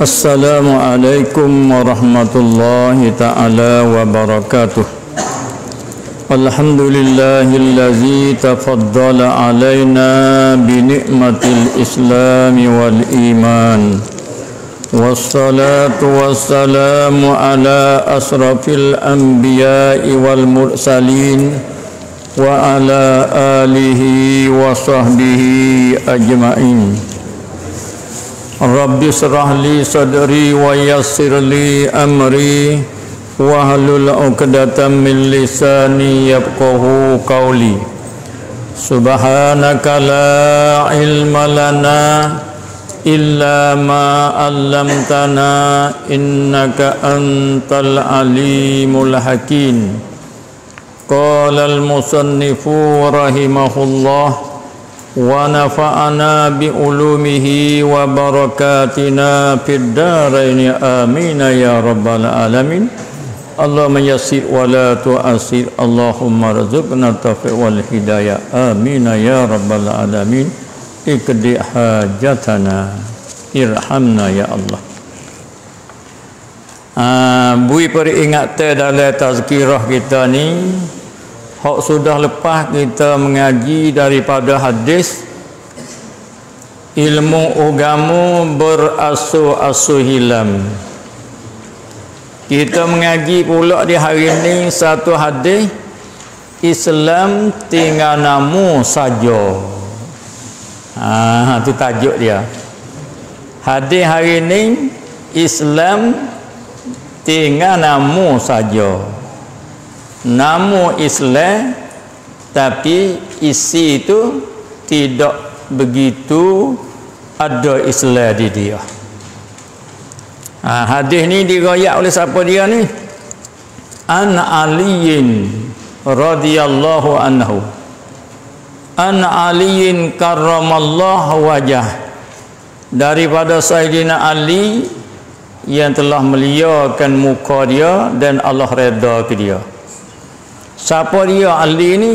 السلام عليكم ورحمة الله تعالى وبركاته الحمد لله الذي تفضل علينا بنعمة الإسلام والإيمان والصلاة والسلام على أشرف الأنبياء والمرسلين وعلى آله وصحبه أجمعين Rabbi serah li sadri wa yassir li amri. Wahlul uqdatan min lisani yabkuhu qawli. Subhanaka la ilma lana illa ma allamtana innaka antal alimul hakim. Qala al-musannifu rahimahullah Qala al-musannifu rahimahullah. ونفعنا بعلومه وبركاتنا في الدارين آمين يا رب العالمين اللهم يسر ولا تعسر اللهم ارزقنا التوفيق والهداية آمين يا رب العالمين اقضي حاجتنا irhamna ya Allah Ah, bui peringatan dalam tazkirah kita ni hak sudah lepas kita mengaji daripada hadis ilmu agama berasu-asu hilam kita mengaji pula di hari ini satu hadis Islam tinggal namu saja. Ah tu tajuk dia. Hadis hari ini Islam tinggal namu saja namu Islam tapi isi itu tidak begitu ada Islam di dia. Ha, hadis ni dirayak oleh siapa dia ni? An aliyin radhiyallahu anhu. An aliyin karramallahu wajah. Daripada Sayyidina Ali yang telah meliakan muka dia dan Allah reda ke dia siapa dia Ali ni?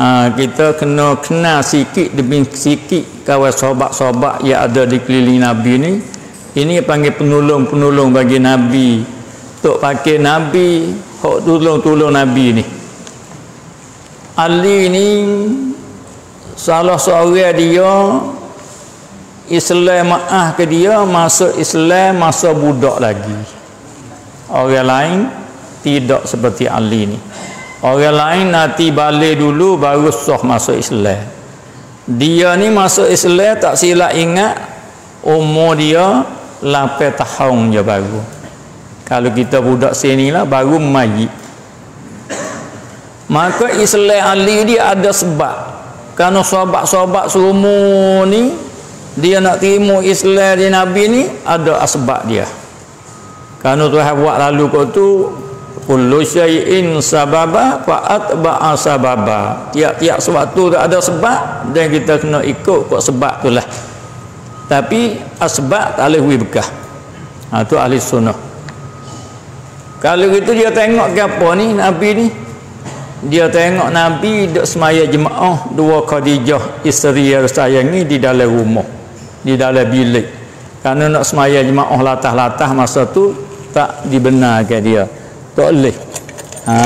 Ha, kita kena kenal sikit demi sikit kawan sahabat-sahabat yang ada di keliling Nabi ni. Ini panggil penolong-penolong bagi Nabi. Untuk pakai Nabi hok tolong-tolong Nabi ni. Ali ni salah seorang dia Islam maaf ke dia masuk Islam masa budak lagi. Orang lain tidak seperti Ali ni orang lain nanti balik dulu baru sah masuk Islam. Dia ni masuk Islam tak silap ingat umur dia 8 tahun je baru. Kalau kita budak sini lah baru mayit maka Islam Ali dia ada sebab. Kerana sahabat-sahabat seumur ni dia nak terima Islam di Nabi ni ada asbab dia. Kerana Tuhan buat lalu kau tu kullu syai'in sababa fa atba'a sababa. Tiap-tiap sesuatu tu ada sebab dan kita kena ikut kok sebab tu lah. Tapi asbab tak boleh bekah ha, tu ahli sunnah. Kalau gitu dia tengok ke apa ni Nabi ni? Dia tengok Nabi duk semaya jemaah dua Khadijah isteri yang sayangi di dalam rumah di dalam bilik. Kerana nak semaya jemaah latah-latah masa tu tak dibenarkan dia tak boleh. Ha,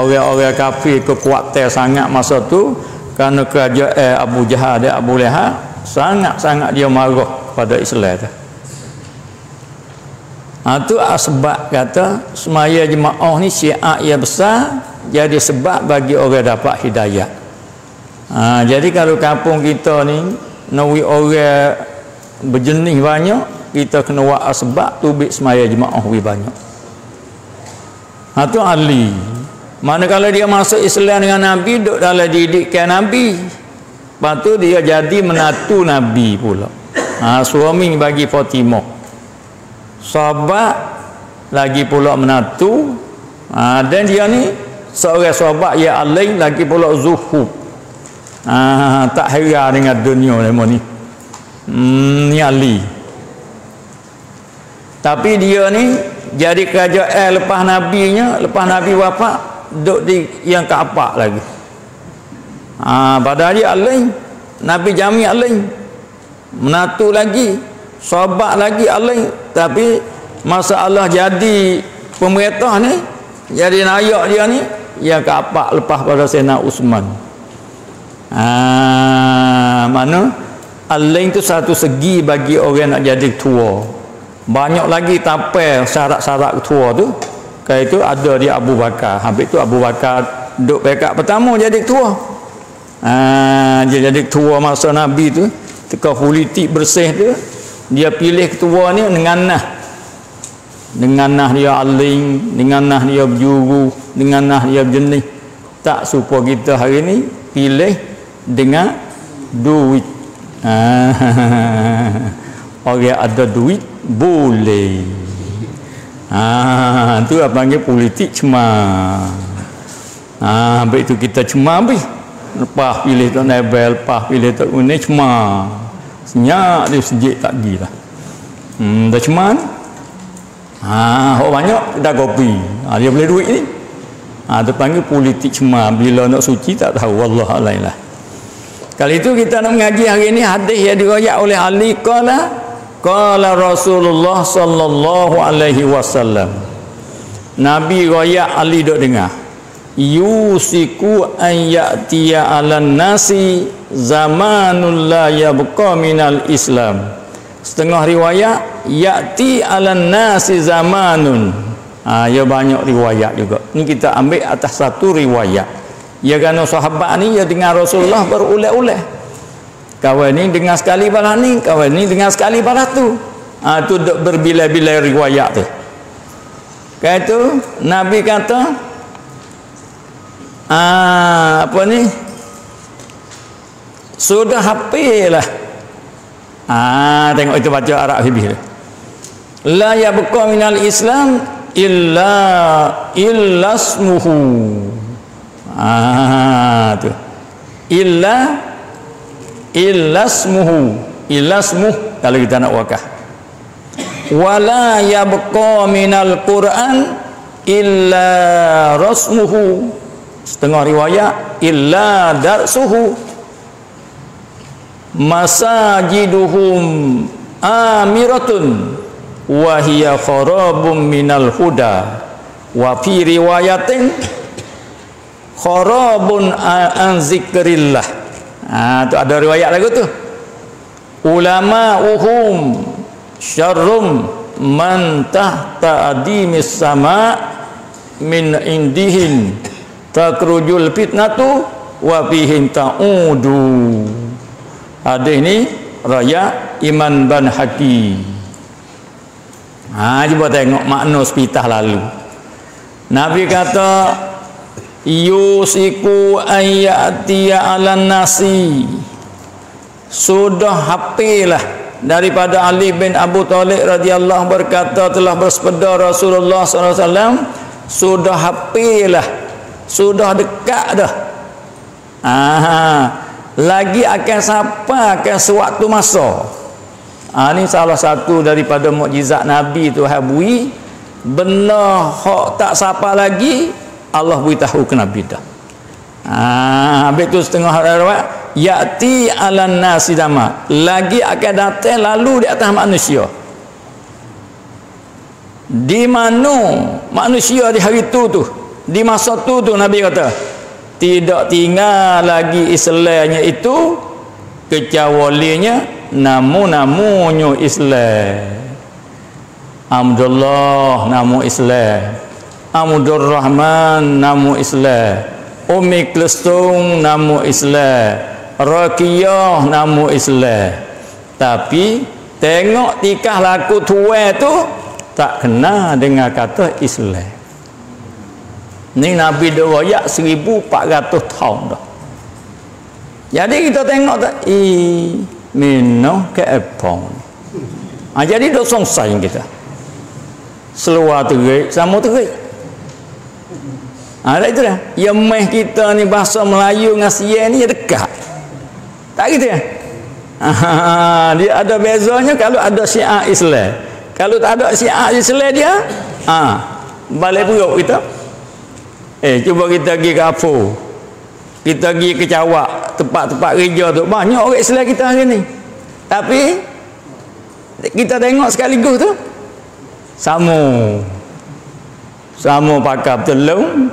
orang-orang kafir kekuatan sangat masa tu kerana kerajaan eh, Abu Jahal dan Abu Leha sangat-sangat dia marah pada Islam tu ha, tu sebab kata semaya jemaah ni syiar yang besar jadi sebab bagi orang dapat hidayah. Ha, jadi kalau kampung kita ni nawi orang berjenis banyak kita kena buat asbab tubik semaya jemaah lebih banyak ha tu Ali manakala dia masuk Islam dengan Nabi duduk dalam didikan Nabi. Lepas tu dia jadi menatu Nabi pula. Ha, suami bagi Fatimah. Sahabat lagi pula menatu. Ha, dan dia ni seorang sahabat yang alaih lagi pula zuhub Ah, tak heran dengan dunia lama ni. Hmm, ni Ali. Tapi dia ni jadi kerajaan lepas nabinya, lepas nabi wafat duduk di yang keapak lagi. Ah, pada dia Ali, Nabi Jami Ali. Menatu lagi. sahabat lagi alim tapi masa Allah jadi pemerintah ni jadi nayak dia ni yang kapak lepas pada Sena Usman ha, mana alim tu satu segi bagi orang nak jadi tua banyak lagi tapel syarat-syarat tua tu. Kali itu ada dia Abu Bakar. Habis tu Abu Bakar duduk pekat pertama jadi tua ha, dia jadi tua masa Nabi tu. Teka politik bersih tu. Dia pilih ketua ni dengan nah. Dengan nah dia aling dengan nah dia berjuru dengan nah dia berjenis tak supaya kita hari ni pilih dengan duit. Ah, orang ada duit boleh. Ah, tu apa panggil politik cuma. Ah, baik tu kita cuma habis. Lepas pilih tu Nebel lepas pilih tu ini cuma. Senyap dia sejik tak pergi lah. Hmm, dah cuman ha, orang banyak dah kopi. Ha, dia boleh duit ni. Ha, dia panggil politik cuma. Bila nak suci tak tahu. Allah alaih lah kali itu kita nak mengaji hari ini hadis yang dirayak oleh Ali kala kala Rasulullah sallallahu alaihi wasallam Nabi rayak Ali duk dengar yusiku an ya'tiya 'alan nasi zamanul la yabqa minal islam. Setengah riwayat ya'ti 'alan nasi zamanun. Ha, ya banyak riwayat juga. Ni kita ambil atas satu riwayat. Ya kerana sahabat ni ya dengar Rasulullah berulang-ulang kawan ni dengar sekali balas ni kawan ni dengar sekali balas tu. Ha, tu berbilai-bilai riwayat tu. Kata itu Nabi kata ah, apa ni? Sudah hafil lah ah, tengok itu baca Arab Habib la yabqa minal islam illa illa ismuhu. Ah, tu. Illa illa ismuh kalau kita nak wakah wala yabqa minal quran illa rasmuhu. Setengah riwayat illa darsuhu. Masajiduhum amiratun wa hiya kharabun minal huda. Wa fi riwayatin kharabun an zikrillah ha tu ada riwayat lagu tu. Ulama uhum syarrum man tahta adimis sama min indihin takrujul fitnatu wa fihim ta'udu. Hadis ni raya iman ban haki. Ha cuba tengok makna sepitah lalu. Nabi kata yusiku ayatiya ala nasi. Sudah hapilah daripada Ali bin Abu Talib radhiyallahu berkata telah bersepeda Rasulullah sallallahu alaihi wasallam sudah hapilah sudah dekat dah. Ah lagi akan sampai akan sewaktu masa? Ah ni salah satu daripada mukjizat nabi tu habui benar hak tak siapa lagi Allah beritahu ke nabi dah. Ah habis tu setengah riwayat yati alan nasi dama. Lagi akan datang lalu di atas manusia. Di mana manusia di hari tu tu di masa tu tu Nabi kata tidak tinggal lagi Islamnya itu kecawalinya namu-namunya Islam. Alhamdulillah namu Islam Amudur Rahman namu Islam Umi Klestung namu Islam Rakiyah namu Islam tapi tengok tikah laku tua tu tak kena dengan kata Islam Ni Nabi dah royak 1400 tahun dah. Jadi kita tengok tak i minno ke apa. Ha, jadi dah selesai kita. Seluar terik sama terik. Ha, itu dah. Yang meh kita ni bahasa Melayu dengan siya ni dekat. Tak gitu ya? Ha, dia ada bezanya kalau ada syiar Islam. Kalau tak ada syiar Islam dia, ha, balik perut kita. Eh cuba kita pergi ke Afu Kita pergi ke Cawak Tempat-tempat gereja tu Banyak orang Islam kita hari ni Tapi kita tengok sekaligus tu sama sama pakai telung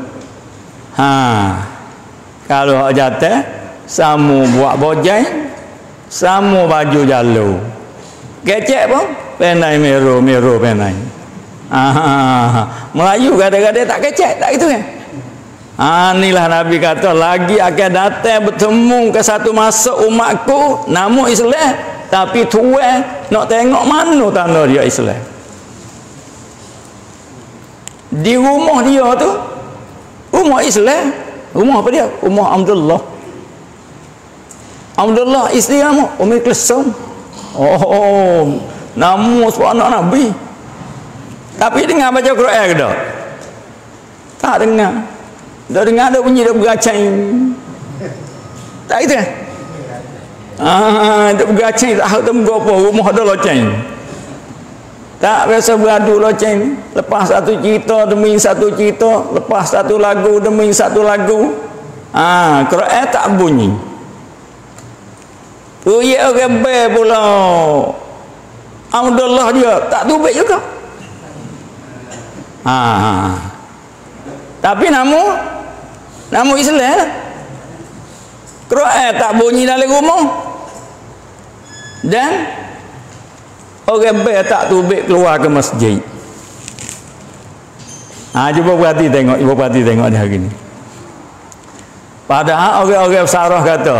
ha. Kalau hak jatuh sama buat bojai sama baju jalu. Kecek pun penai meru meru penai. Ah Melayu kadang-kadang tak kecek tak itu kan? Ah inilah Nabi kata lagi akan datang bertemu ke satu masa umatku namun Islam tapi tuan nak tengok mana tanda dia Islam. Di rumah dia tu rumah Islam, rumah apa dia? Rumah Abdullah. Abdullah isteri nama Umi Kulsum. Oh, nama sebab anak Nabi. Tapi dengar baca Quran ke tak? Tak dengar. Dah dengar ada bunyi dia bergacang. Tak itu kan? Ah, dia bergacang tak tahu temu apa rumah ada loceng. Tak biasa beradu loceng. Lepas satu cerita demi satu cerita, lepas satu lagu demi satu lagu. Ah, Quran tak bunyi. Uya orang ber pula. Alhamdulillah dia tak tubik juga. Ah. Tapi namun Nama Islam lah. Quran tak bunyi dalam rumah. Dan orang baik tak tubik keluar ke masjid. Ha, cuba perhati tengok, cuba perhati tengok dia hari ni. Padahal orang-orang sarah kata,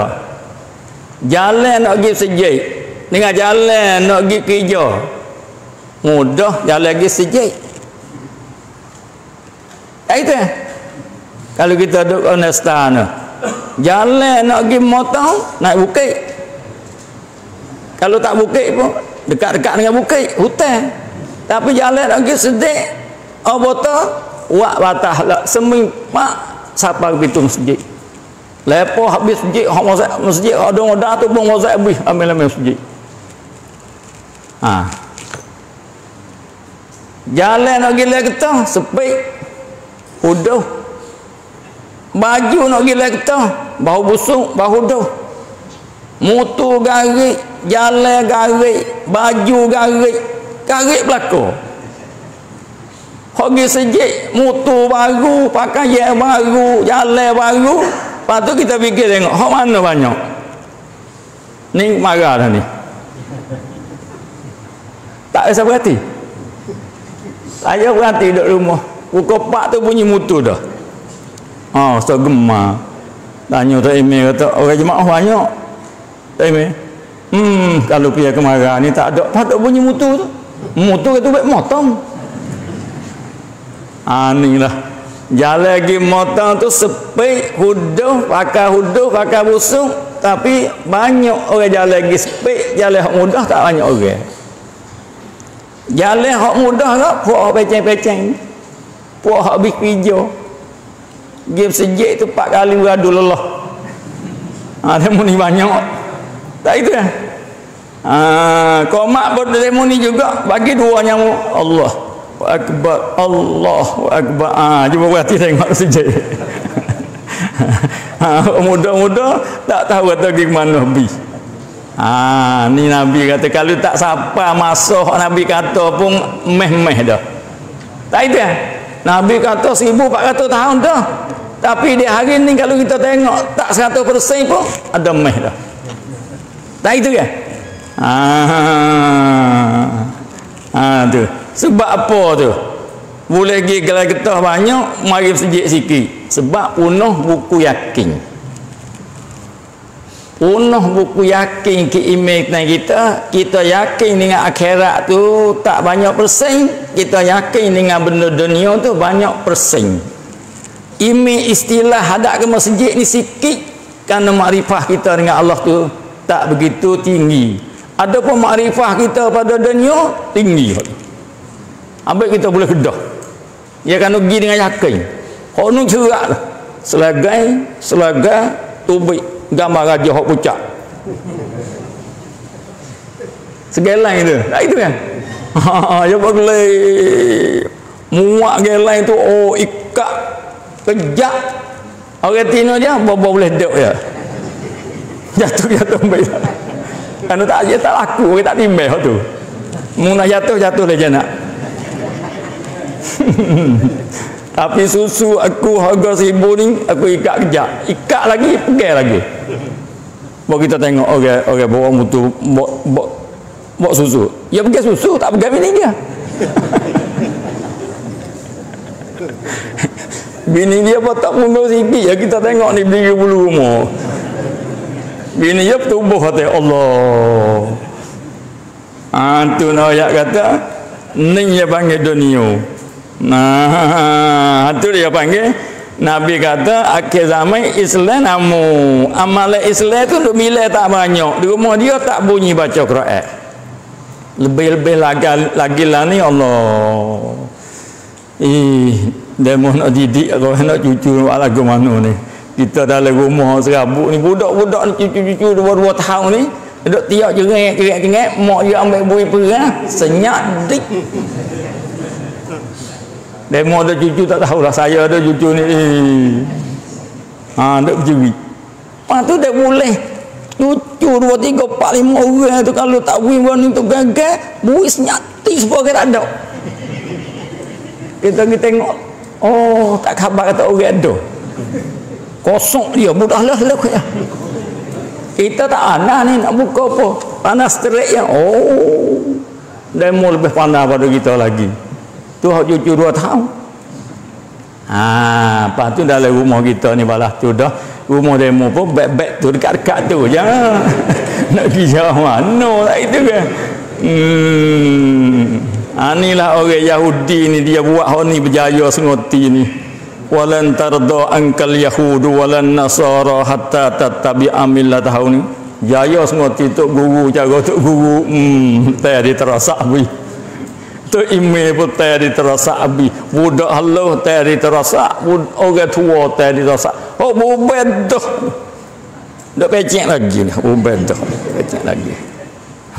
jalan nak pergi sejid, dengan jalan nak pergi kerja, mudah jalan pergi sejid. Tak itu eh? kalau kita duduk istana jalan nak pergi motong naik bukit kalau tak bukit pun dekat-dekat dengan bukit hutan. Tapi jalan sedik oh botol wak batah lah. Seming mak siapa pintu masjid? Lepo habis masjid hak masjid masjid ada ngodah tu pun masjid habis ambil ambil masjid. Ha. Jalan nak pergi lagi sepi udah baju nak pergi lekta bau busuk bau dah motor garik jalan garik baju garik garik belakang pergi sejik motor baru pakaian baru jalan baru lepas tu kita fikir tengok hak mana banyak ni marah dah ni tak rasa berhati saya berhati duduk rumah pukul 4 tu bunyi motor dah Ha, Ustaz gemar. Tanya tak email kata, orang jemaah banyak. Tak email. Hmm, kalau pergi kemarin ni tak ada, tak ada bunyi mutu tu. Mutu itu baik motong. Ha, ni lah. Jalan lagi motong tu sepi, huduh, pakai huduh, pakai busuk. Tapi banyak orang jalan lagi sepi, jalan yang mudah tak banyak orang. Jalan yang mudah tak, puak peceng-peceng. Puak habis hijau game sejik tu empat kali beradu lelah ha, demo ni banyak tak itu kan ha, komak berdemo ni juga bagi dua nyamu Allah Akbar Allah Akbar. Ha, cuba berhati tengok sejik. Ha, muda-muda tak tahu kata pergi mana habis ha, ni Nabi kata kalau tak siapa masuk Nabi kata pun meh-meh dah. Tak itu kan Nabi kata 1400 tahun dah. Tapi di hari ni kalau kita tengok tak 100% pun ada meh dah. Tak itu ya? Ah. Ah tu. Sebab apa tu? Boleh pergi gelar getah banyak, mari sejik sikit. Sebab penuh buku yakin. Penuh buku yakin ke keimanan kita. Kita yakin dengan akhirat tu tak banyak persen. Kita yakin dengan benda dunia tu banyak persen imi istilah hadap ke masjid ni sikit kerana makrifah kita dengan Allah tu tak begitu tinggi ada pun makrifah kita pada dunia tinggi. Ambil kita boleh kedah. Ya kan pergi dengan yakin. Hok nu cerak lah. Selagai selagai tubik gambar raja hok pucak. Segelai itu. Tak itu kan? Ha ya boleh muak gelai tu oh ikat kejap. Orang tino dia bobo boleh duduk ya jatuh jatuh baik kan tak dia tak laku orang tak timbel tu Mu nak jatuh jatuh dia nak. Tapi susu aku harga seribu ni aku ikat kejap. Ikat lagi, pegang lagi. Bawa kita tengok okay, orang bawa mutu bawa, bawa, susu. Ya pegang susu, tak pegang bini dia. bini dia pun tak mundur sikit ya kita tengok ni bini bulu rumah. Bini dia bertubuh kata Allah. Ah tu nak ayat kata ni dia panggil dunia. Nah, tu dia panggil Nabi kata akhir zaman Islam namu amalan Islam tu duk milih tak banyak. Di rumah dia tak bunyi baca Quran. Lebih-lebih lagi lagi lah ni Allah. Ih demo nak didik kalau nak cucu lagu mana ni kita dalam rumah serabut ni budak-budak cucu-cucu dua-dua tahun ni duduk tiap jerat-jerat mak dia ambil bui perah senyap dik Demo ada cucu tak tahulah saya ada cucu ni. Ha, nak berjuri. Lepas tu dia boleh. Cucu dua, tiga, empat, lima orang tu kalau tak win warning tu gagal, buis nyati semua kita ada. Kita pergi tengok. Oh, tak khabar kata orang ada. Kosong dia, mudah lah lah. Kita tak ada ni nak buka apa. Panas terik yang, oh. Demo lebih panas pada kita lagi. Tu hak cucu dua tahun. Ha lepas tu dalam rumah kita ni balas tu dah. Rumah demo pun beg-beg tu dekat-dekat tu je. Nak pergi jauh mana tak itu kan hmm. Anilah ha, orang Yahudi ni dia buat hak ni berjaya sengoti ni walan tarda ankal yahudu walan nasara hatta tahun ni jaya sengoti tu guru cara tu guru. Hmm tak ada terasa bui tu ime pun tak ada terasa abi budak halau tak ada terasa orang tua tak ada terasa oh buben tu. Tak pecek lagi lah buben tu. Pecek lagi.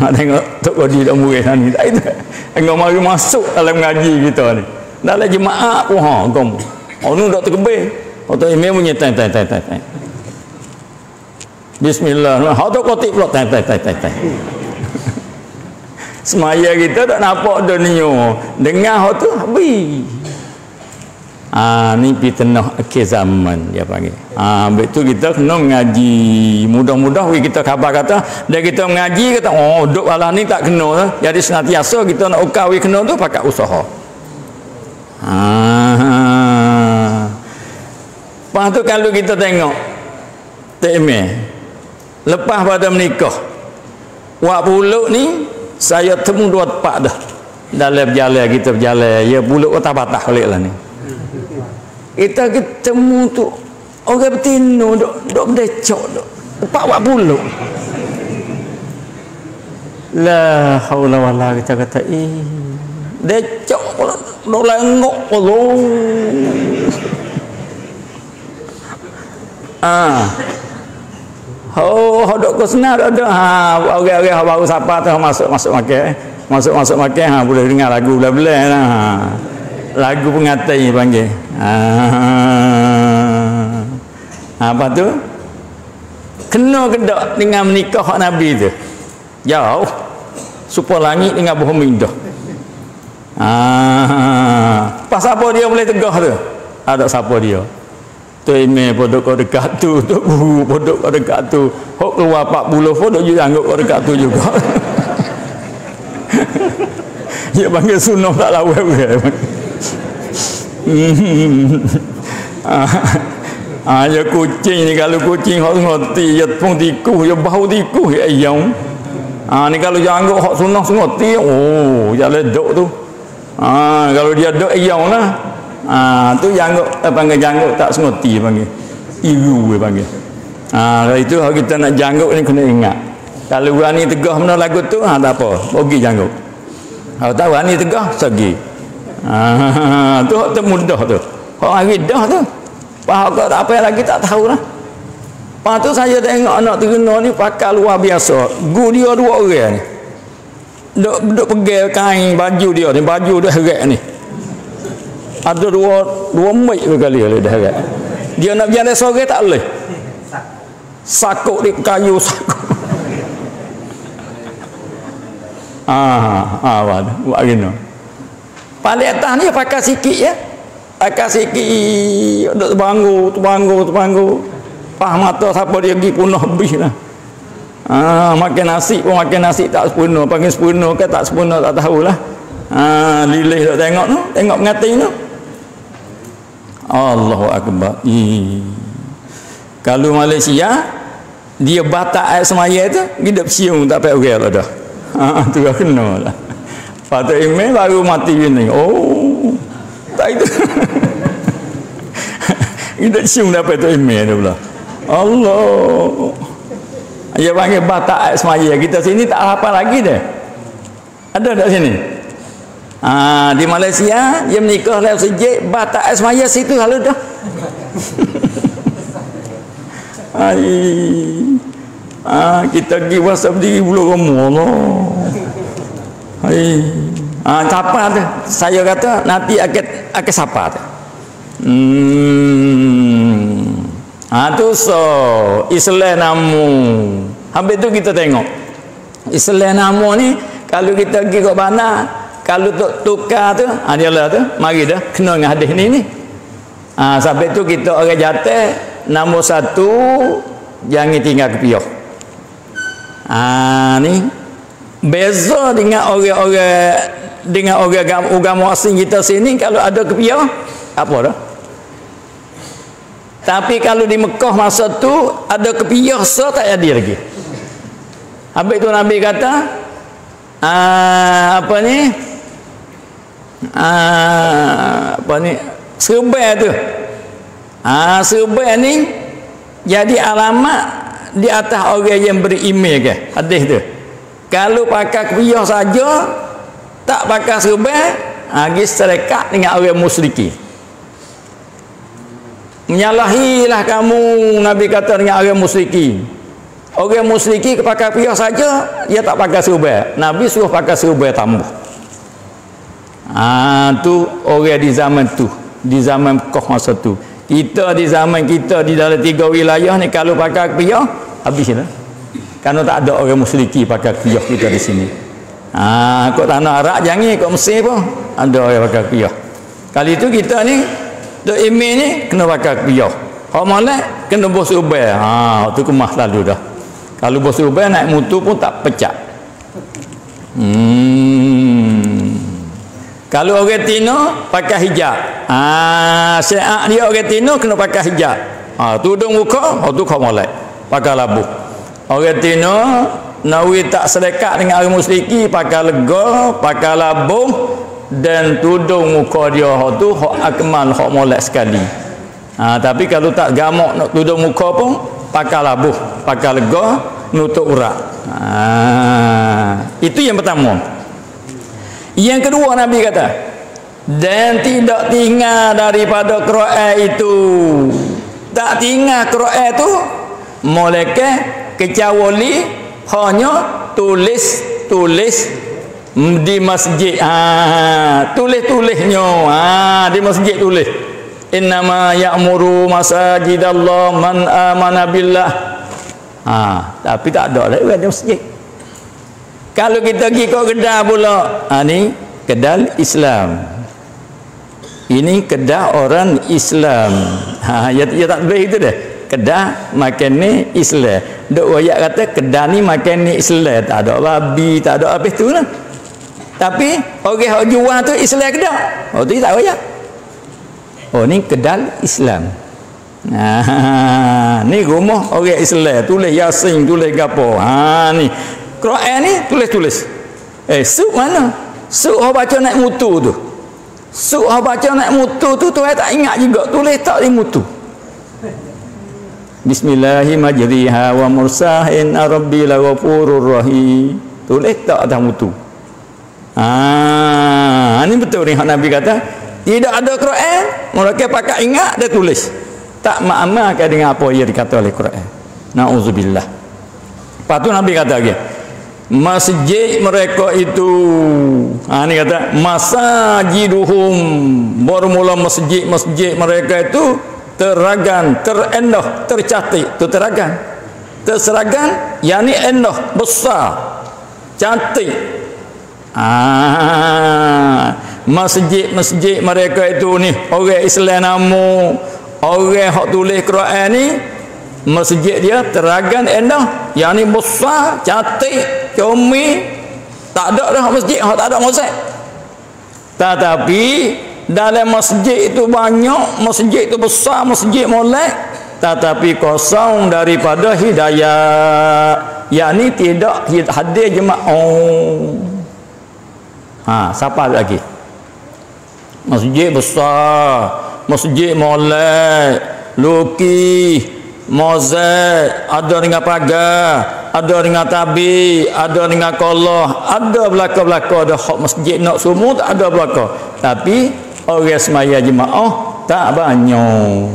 Ha, tengok Tok Kodi dah murid ni. Tak itu. Tengok mari masuk dalam ngaji kita ni. Dalam jemaah pun ha kamu oh ni dah terkebih oh tu ime punya tan tan tan tan Bismillah. Ha tu kotik pula tan tan tan tan semaya kita tak nampak dunia dengar hak tu habis Ah ni fitnah akhir zaman dia panggil. Ah betul kita kena mengaji. Mudah-mudah kita khabar kata dia kita mengaji kata oh duk Allah ni tak kena. Jadi senantiasa kita nak ukawi kena tu pakai usaha. Ah. Lepas tu kalau kita tengok Temeh Lepas pada menikah Wak puluk ni saya temu dua tempat dah. Dalam berjalan kita berjalan ya bulut kota patah balik lah ni. Kita ketemu tu orang bertino duk duk berdecok duk empat buat bulut la haula wala kita kata ih decok duk lengok Allah ah Oh, hodok ko senar ada. Ha, orang-orang baru siapa tu masuk masuk makan. Masuk masuk makan ha boleh dengar lagu bela-bela. Ha. Lagu pengatai panggil. Ha. ha. Apa tu? Kena kedak dengan menikah hak Nabi tu. Jauh. Supaya langit dengan bumi dah. Ha. Pas apa dia boleh tegah tu? Ada siapa dia? Tu email podok kau dekat tu tu guru podok kau dekat tu. Hok keluar 40 podok juga anggap kau dekat tu juga. Dia panggil sunnah tak lawa ah, ah ya kucing ni kalau kucing hok ngoti ya pun tiku ya bau tiku ya ayam ah ni kalau jangan hok sunnah ngoti oh ya ledok tu. Ah kalau dia dok ayam lah Ah tu janggut eh, panggil janggut tak semoti panggil. Iru panggil. Ah itu kalau kita nak janggut ni kena ingat. Kalau berani tegah mana lagu tu ha tak apa. Pergi janggut. Kalau tak berani tegah segi. Ah tu hak mudah tu. Hak hari dah tu. Pak kau tak apa lagi tak tahu lah. Lepas tu saya tengok anak terkena ni pakai luar biasa. Gu dia dua orang ni. Duk, duk pegang kain baju dia ni. Baju dia heret ni ada dua dua mic kali oleh dah kan dia nak biar sore tak boleh sakuk di kayu sakuk Ah, ah, buat gini. Paling atas ni pakai sikit ya. Pakai sikit duk terbanggu, terbanggu, terbanggu. Pah mata siapa dia pergi punah habis lah. Ah, makan nasi pun makan nasi tak sepenuh, panggil sepenuh ke tak sepenuh tak tahulah. Ah, lilih duk tengok tu, tengok mengati tu. Allahu akbar. Ih. Kalau Malaysia dia batak air semaya tu, dia siung tak payah orang lah dah. Ha, tu dah kena lah. Patut email baru mati ini. Oh. Tak itu. Kita cium dapat tu email tu pula. Allah. Dia panggil batak ayat semaya. Kita sini tak apa lagi dah. Ada tak sini? Ha, di Malaysia, dia menikah lewat sejik, batak ayat semaya situ selalu dah. Hai. Ha, kita pergi WhatsApp diri bulu kamu. Allah. Ah ha, siapa tu? Saya kata nanti akan akan siapa tu? Hmm. Ha tu so Islam namu. Habis tu kita tengok. Islam namu ni kalau kita pergi ke mana kalau tu tukar tu ha, dia lah tu mari dah kena dengan hadis ni ni. Ha, sampai tu kita orang jatuh nombor satu jangan tinggal ke pihak ha, ni. Beza dengan orang-orang dengan orang agama asing kita sini kalau ada kepiah apa dah? Tapi kalau di Mekah masa tu ada kepiah so tak jadi lagi. Habis tu Nabi kata aa, apa ni aa, apa ni? Serbai tu. Aa, serbai ni jadi alamat di atas orang yang beriman ke? Hadis tu. Kalau pakai kepiyah saja tak pakai serban lagi serekat dengan orang musyriki menyalahilah kamu Nabi kata dengan orang musyriki orang musyriki pakai kepiyah saja dia tak pakai serban Nabi suruh pakai serban tambah Ah tu orang di zaman tu di zaman koh masa tu kita di zaman kita di dalam tiga wilayah ni kalau pakai kepiyah habislah kerana tak ada orang musyriki pakai kiyah kita di sini. Ha, kok tanah Arab jangan kok Mesir pun ada orang pakai kiyah. Kali itu kita ni dok email ni kena pakai kiyah. Hak molek kena bos ubay. Ha, tu kemah lalu dah. Kalau bos ubay naik mutu pun tak pecah. Hmm. Kalau orang Tino pakai hijab. Ah, ha, syiah dia orang Tino kena pakai hijab. Ha, tudung muka, oh tu kau molek. Pakai labuh. Orang Tino Nawi tak sedekat dengan orang musyriki pakai lega, pakai labuh dan tudung muka dia hak tu hak akmal hak molek sekali. Ha, tapi kalau tak gamak nak tudung muka pun pakai labuh, pakai lega, nutup urat. Ha, itu yang pertama. Yang kedua Nabi kata, dan tidak tinggal daripada Quran itu. Tak tinggal Quran itu molekeh kecuali hanya tulis tulis di masjid. Ha tulis-tulisnya. Ha di masjid tulis. Innama ya'muru masajidallah man amana billah. Ha tapi tak ada lagi di masjid kalau kita pergi ke kedai pula ha ni kedai Islam. Ini kedai orang Islam. Ha ya, ya tak boleh itu deh kedah makan ni Islam. Dok wayak kata kedah ni makan ni Islam. Tak ada babi tak ada apa tu lah. Tapi orang yang jual tu Islam kedah. Oh tu tak wayak oh ni kedal Islam. Nah ni rumah orang Islam. Tulis yasin tulis gapo ha ni Quran ni tulis-tulis eh suk mana suk orang baca naik mutu tu suk orang baca naik mutu tu tu tak ingat juga tulis tak di mutu Bismillahirrahmanirrahim wa mursahin rabbi laghafurur rahim. Tulis tak atas mutu. Ah, ini betul ni Nabi kata, tidak ada Quran, mereka pakai ingat dia tulis. Tak mengamalkan dengan apa yang dikata oleh Quran. Nauzubillah. Lepas tu Nabi kata lagi, masjid mereka itu ha, ni kata masajiduhum bermula masjid-masjid mereka itu teragan, terendah, tercantik. Itu teragan. Terseragan, yang ni endah, besar, cantik. Ah, masjid-masjid mereka itu ni orang Islam namu orang hak tulis Quran ni masjid dia teragan endah yang ni besar cantik comel. Tak ada dah masjid. Tak ada masjid tetapi dalam masjid itu banyak masjid itu besar masjid molek. Tetapi kosong daripada hidayah. Yakni tidak hadir jemaah. Oh. ha siapa lagi? Masjid besar masjid molek lukis mozaik ada dengan pagar ada dengan tabi ada dengan kolah ada belaka-belaka ada hak masjid nak semua tak ada belaka. Tapi orang semaya jemaah tak banyak.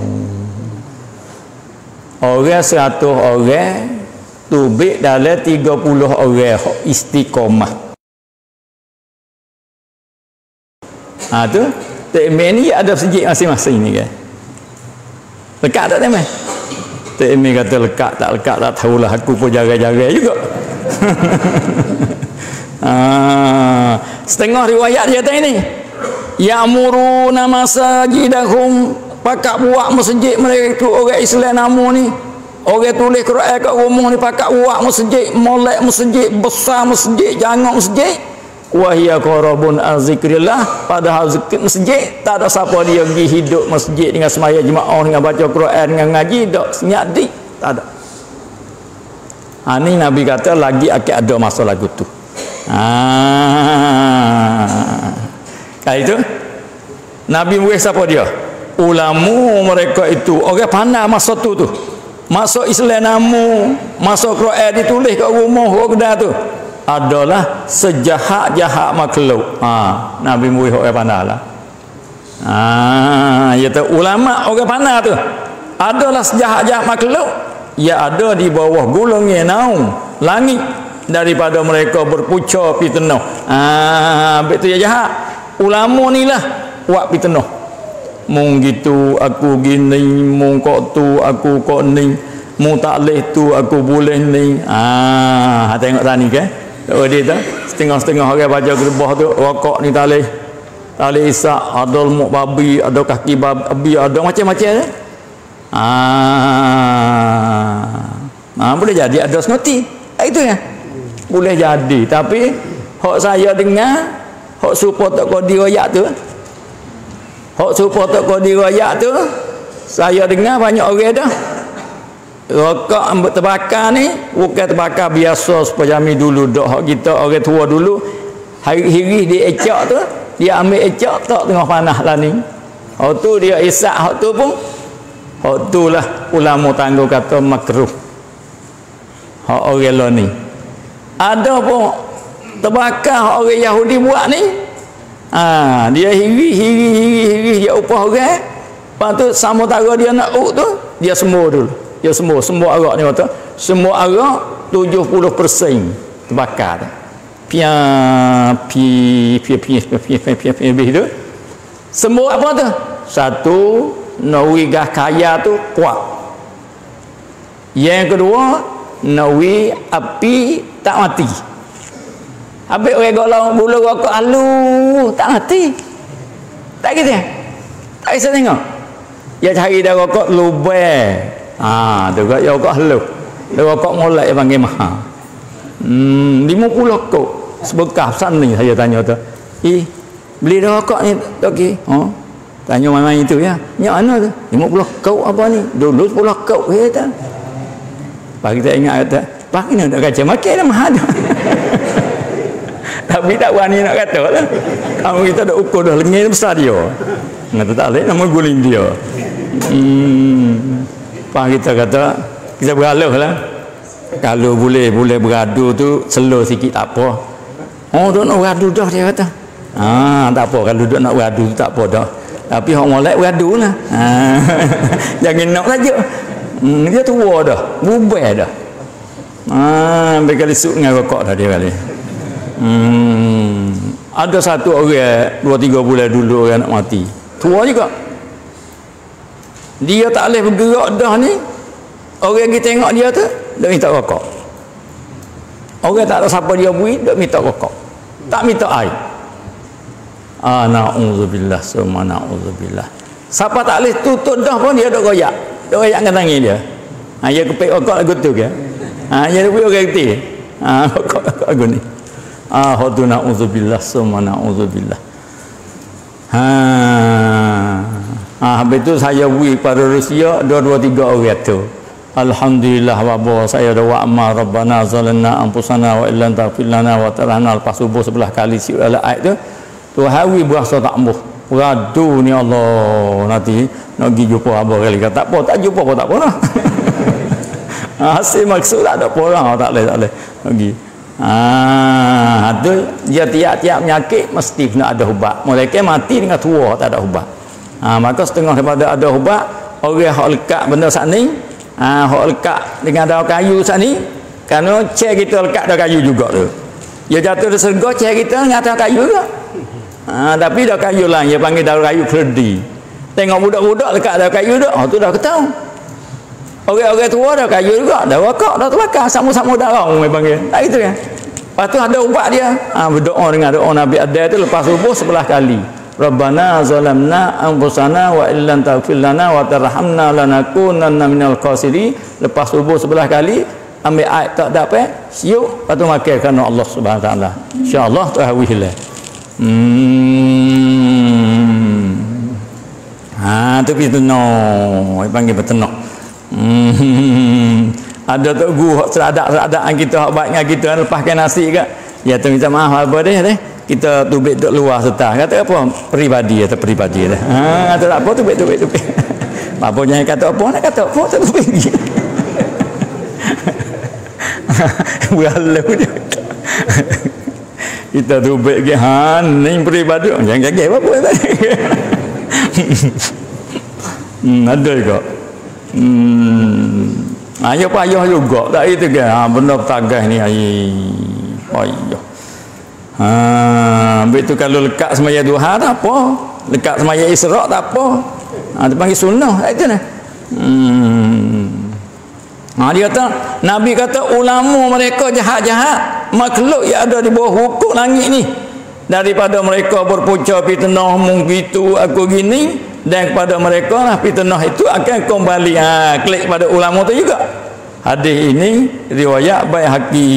Orang seratus orang tubik dalam tiga puluh orang istiqomah. Ha tu. Tekmen ni ada masjid masing-masing ni kan? Dekat tak teman Ini kata lekat tak lekat tak tahulah aku pun jaga-jaga juga. ah, setengah riwayat dia kata ini. Ya'muruna masajidahum pakak buat masjid mereka itu orang Islam namu ni. Orang tulis Quran kat rumah ni pakak buat masjid, molek masjid, besar masjid, jangan masjid wahia qarabun azikrillah. Padahal masjid tak ada siapa dia pergi hidup masjid dengan semaya jemaah dengan baca Quran dengan ngaji tak senyap tak ada. Ha, ni Nabi kata lagi akan ada masa lagu tu. Ha. kali itu Nabi murid siapa dia? Ulama mereka itu. Orang pandai masa tu tu. Masuk Islam namu masuk Quran ditulis kat rumah orang tu adalah sejahat-jahat makhluk. Ha, Nabi Muhammad orang pandai lah. Ha, iaitu ulama orang pandai tu adalah sejahat-jahat makhluk yang ada di bawah gulungnya naung langit daripada mereka berpucuk fitnah. Ha, betul ya jahat. Ulama ni lah buat fitnah. Mung gitu aku gini, mung kok tu aku kok ni, mung tak leh tu aku boleh ni. Ah, ha, tengok tani ke? Okay? Oh dia tu setengah-setengah orang baca gerbah tu rokok ni tali tali isak ada lemuk babi ada kaki babi ada macam-macam ah. Ah boleh jadi ada senoti ah, itu ya? Boleh jadi tapi hak saya dengar hak support tak kau dirayak tu hak support tak kau dirayak tu saya dengar banyak orang dah rokok terbakar ni bukan terbakar biasa kami dulu hak kita orang tua dulu. Hari-hari dia ecak tu dia ambil ecak tak tengah panah lah ni. Hak tu dia isak hak tu pun hak tu lah ulama tangguh kata makruh. Hak orang lah ni. Ada pun terbakar orang Yahudi buat ni ha, dia hiri hiri hiri hiri dia upah orang. Lepas tu sama tara dia nak uk tu dia semua dulu ya semua semua arak ni kata semua arak 70% terbakar. Pia pi pi pi pi pi pi pi pi semua apa tu satu nawi gah kaya tu kuat. Yang kedua nawi api tak mati. Habis orang golong bulu rokok alu tak mati. Tak gitu tak bisa tengok. Ya cari dah rokok lubang Ha, tu kat yo kok helu. Dia kok molek panggil maha. Hmm, 50 kok. Sebekah san ni saya tanya tu. Eh, beli rokok ni toki. Oh. Tanya mana itu ya. Nya mana tu? 50 kau apa ni? Dulu 10 kau kata. Pak kita ingat kata, pak ni nak kaca makan dah mahal. Tapi tak berani nak kata lah. Kamu kita dah ukur dah lengih besar dia. Ngata tak boleh nama guling dia. Hmm. Pak kita kata kita bergaluh lah. Kalau boleh boleh beradu tu slow sikit tak apa. Oh tu nak beradu dah dia kata. Ah tak apa kalau duduk nak beradu tak apa dah. Tapi hok molek beradu lah. Ha. Jangan nak saja. Hmm, dia tua dah, bubai dah. Ah, mereka disuk dengan rokok dah dia kali. Hmm, ada satu orang dua tiga bulan dulu orang nak mati. Tua juga dia tak boleh bergerak dah ni orang kita tengok dia tu dia minta rokok. Orang tak tahu siapa dia bui dia minta rokok. Tak minta air. Ah naudzubillah summa naudzubillah siapa tak boleh tutup dah pun dia dok goyak dok goyak dengan tangan dia. Ha dia kepek okok lagu tu ke ha dia duk orang keti ha okok lagu ni. Ah hadu naudzubillah summa naudzubillah. Ha Ah, habis tu saya wi pada Rusia dua dua tiga orang tu. Alhamdulillah wabah saya wa amma rabbana zalanna anfusana wa illan lana wa tarhamna. Lepas subuh sebelah kali si dalam ayat tu tu hawi berasa tak ambuh radu ni Allah. Nanti nak pergi jumpa abah kali. Kata tak apa tak jumpa pun tak apa lah hasil maksud tak ada orang. Tak boleh tak boleh. Pergi. Ah tu dia tiap-tiap penyakit mesti kena ada ubat mereka mati dengan tua tak ada ubat ha, maka setengah daripada ada ubat orang yang lekat benda saat ni ha, yang lekat dengan daun kayu saat ni kerana cek kita lekat daun kayu juga tu. Dia jatuh di serga cek kita dengan daun kayu juga. Ha, tapi daun kayu lah dia panggil daun kayu kerdi tengok budak-budak lekat daun kayu tu oh, tu dah ketahu orang-orang tua daun kayu juga dah wakak dah terbakar sama-sama darah orang panggil. Tak itu kan? Lepas tu ada ubat dia. Ha, berdoa dengan doa Nabi Adai tu lepas subuh sebelah kali Rabbana zalamna anfusana wa illam taghfir lana wa tarhamna lanakunanna minal khasirin. Lepas subuh sebelah kali ambil air tak dapat siuk lepas tu makan kerana Allah Subhanahu wa taala. Insyaallah tahwihlah hmm. Ha tu pi no panggil betenok hmm. Ada tok guru seradak-seradak kita hak baik dengan kita lepaskan nasi ke. Ya tu minta maaf apa dia deh kita tubik duk luar serta kata apa? Peribadi atau peribadi dah ha kata tak apa tubik tubik tubik apa jangan kata apa? Nak kata apa? Tak tubik Walau dia. Kita tubik ke ha ni peribadi. Jangan kaget apa apa hmm, ada juga. Hmm, ayah payah juga. Tak itu ke? Ha, benda petagah ni ayah payah Ha, begitu kalau lekat semaya duha tak apa. Lekat semaya isra' tak apa. Ha, dia panggil sunnah. Itu nah. Hmm. Ha, dia kata, Nabi kata ulama mereka jahat-jahat. Makhluk yang ada di bawah hukum langit ni. Daripada mereka berpucuk fitnah mungkitu aku gini. Dan kepada mereka lah fitnah itu akan kembali. Ha, klik pada ulama tu juga. Hadis ini riwayat baik haki.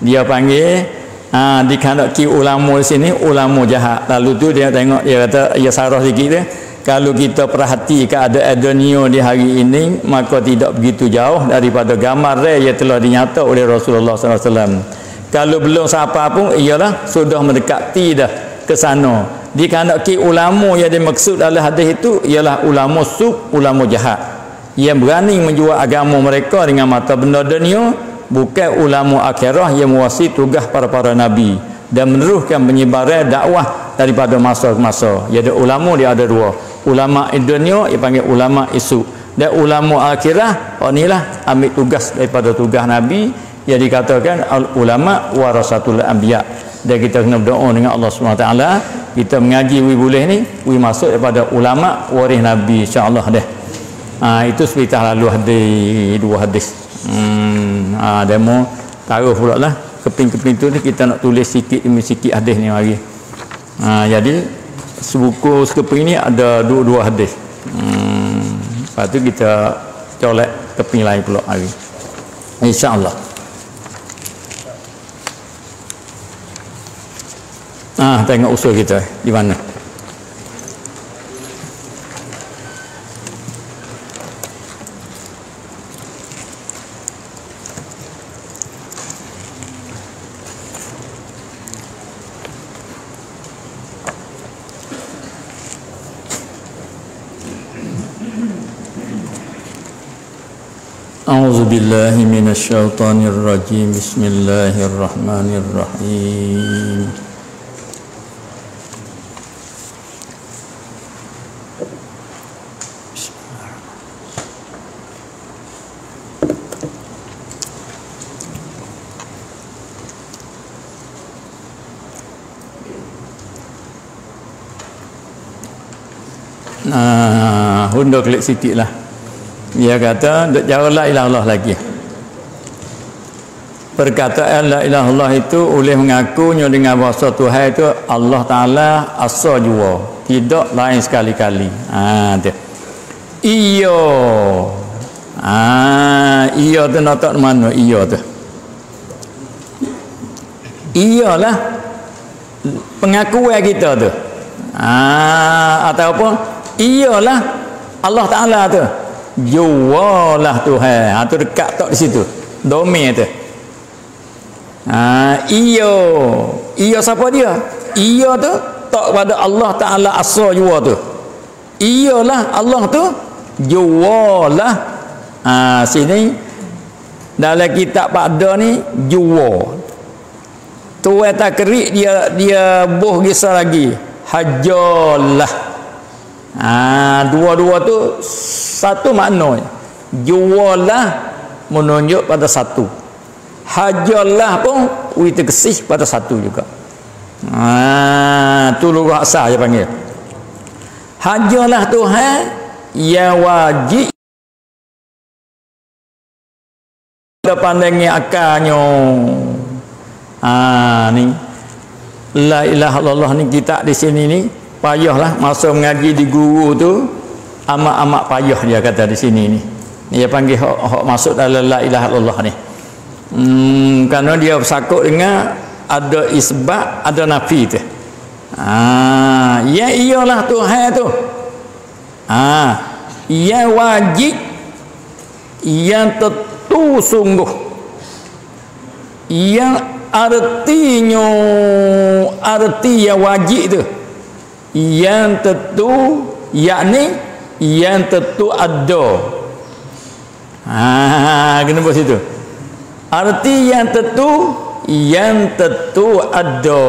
Dia panggil ha, dikandaki ulama di sini ulama jahat. Lalu tu dia tengok dia kata ya sarah sikit dia kalau kita perhati keadaan dunia di hari ini maka tidak begitu jauh daripada gambar yang telah dinyata oleh Rasulullah SAW kalau belum siapa pun ialah sudah mendekati dah ke sana. Dikandaki ulama yang dimaksud dalam hadis itu ialah ulama sub ulama jahat. Yang berani menjual agama mereka dengan mata benda dunia bukan ulama akhirah yang mewasi tugas para-para nabi dan meneruskan penyebaran dakwah daripada masa ke masa. Ya ada ulama dia ada dua. Ulama dunia yang panggil ulama isu dan ulama akhirah oh inilah ambil tugas daripada tugas nabi yang dikatakan ulama warasatul anbiya. Dan kita kena berdoa dengan Allah SWT kita mengaji wi boleh ni wi masuk daripada ulama waris nabi insya-Allah dah. Ha, itu seperti lalu hadis dua hadis hmm, ha, demo. Taruh pula lah. Keping-keping tu ni kita nak tulis sikit demi sikit hadis ni hari ha, jadi sebuku sekeping ni ada dua-dua hadis. Hmm, lepas tu kita colek keping lain pula hari insyaAllah. Ah, tengok usul kita di mana. بالله من الشيطان الرجيم. بسم الله الرحمن الرحيم. Nah, hundur klik sikit lah. Dia kata duk jauh la ilah Allah lagi. Perkataan la ilaha illallah itu oleh mengakunya dengan bahasa Tuhan itu Allah Taala asa jua. Tidak lain sekali-kali. Ha dia iyo. Ha iyo tu nak tak mana? Iyo tu. Iyalah pengakuan kita tu. Ha ataupun iyalah Allah Taala tu jualah Tuhan ha tu dekat tak di situ domain tu Ha, iyo. Iyo siapa dia? Iyo tu tak pada Allah Taala asal jua tu. Iyalah Allah tu jualah. Ha, sini dalam kitab pada ni jua. Tuan takrik dia dia buh gisa lagi. Hajalah. Ha, dua-dua tu satu makna. Jualah menunjuk pada satu. Hajalah pun kita kesih pada satu juga. Ha tu lurah asal dia panggil. Hajalah Tuhan yang wajib kita pandangi akalnya ha ni. La ilaha illallah ni kita di sini ni payahlah masa mengaji di guru tu amat-amat payah dia kata di sini ni dia panggil hok, hok masuk dalam la ilaha illallah ni Hmm, kerana dia bersakut dengan ada isbat, ada nafi tu. Ha, ya iyalah Tuhan tu. Ha, ya wajib yang tentu sungguh. Yang artinya arti yang wajib tu. Yang tentu yakni yang tentu ada. Ha, kenapa situ? Arti yang tentu yang tentu ada.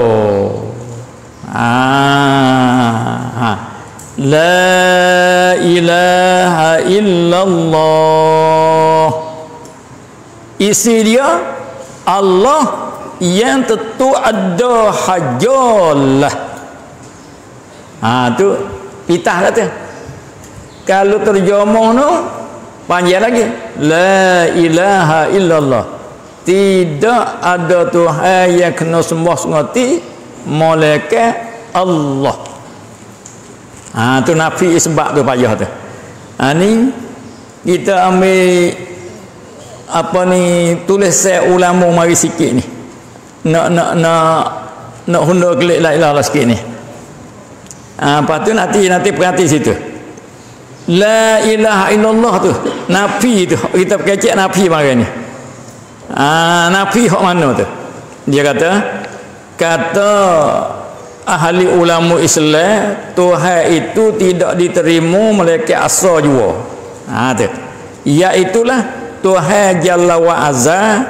Ah, ha. La ilaha illallah. Isi dia Allah yang tentu ada hajalah. Ha tu pitah kata. Kalau terjemah tu panjang lagi. La ilaha illallah. Tidak ada Tuhan yang kena sembah sengoti malaikat Allah. Ha tu nafi sebab tu payah tu. Ha ni kita ambil apa ni tulis saya ulama mari sikit ni. Nak nak nak nak hunda kelik la ilaha sikit ni ha lepas tu nanti nanti perhati situ la ilaha illallah tu nafi tu kita pakai cek nafi mari ni Ah, Nabi hok mana tu? Dia kata kata ahli ulama Islam Tuhan itu tidak diterima malaikat asal jua. Ha tu. Iaitulah Tuhan Jalla wa Azza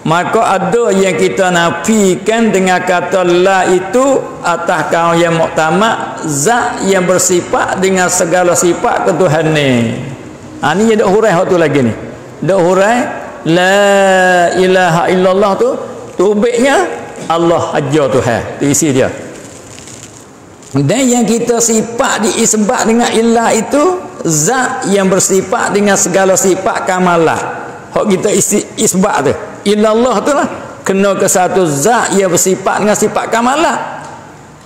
maka ada yang kita nafikan dengan kata la itu atas kaum yang muktamad zat yang bersifat dengan segala sifat ketuhanan ni. Ha ni dak hurai hak tu lagi ni. Dak hurai La ilaha illallah tu Tubiknya Allah ajar Tuhan Itu isi dia Dan yang kita sifat diisbat dengan ilah itu Zat yang bersifat dengan segala sifat kamalah Hak kita isi, isbat tu Ilallah tu lah. Kena ke satu zat yang bersifat dengan sifat kamalah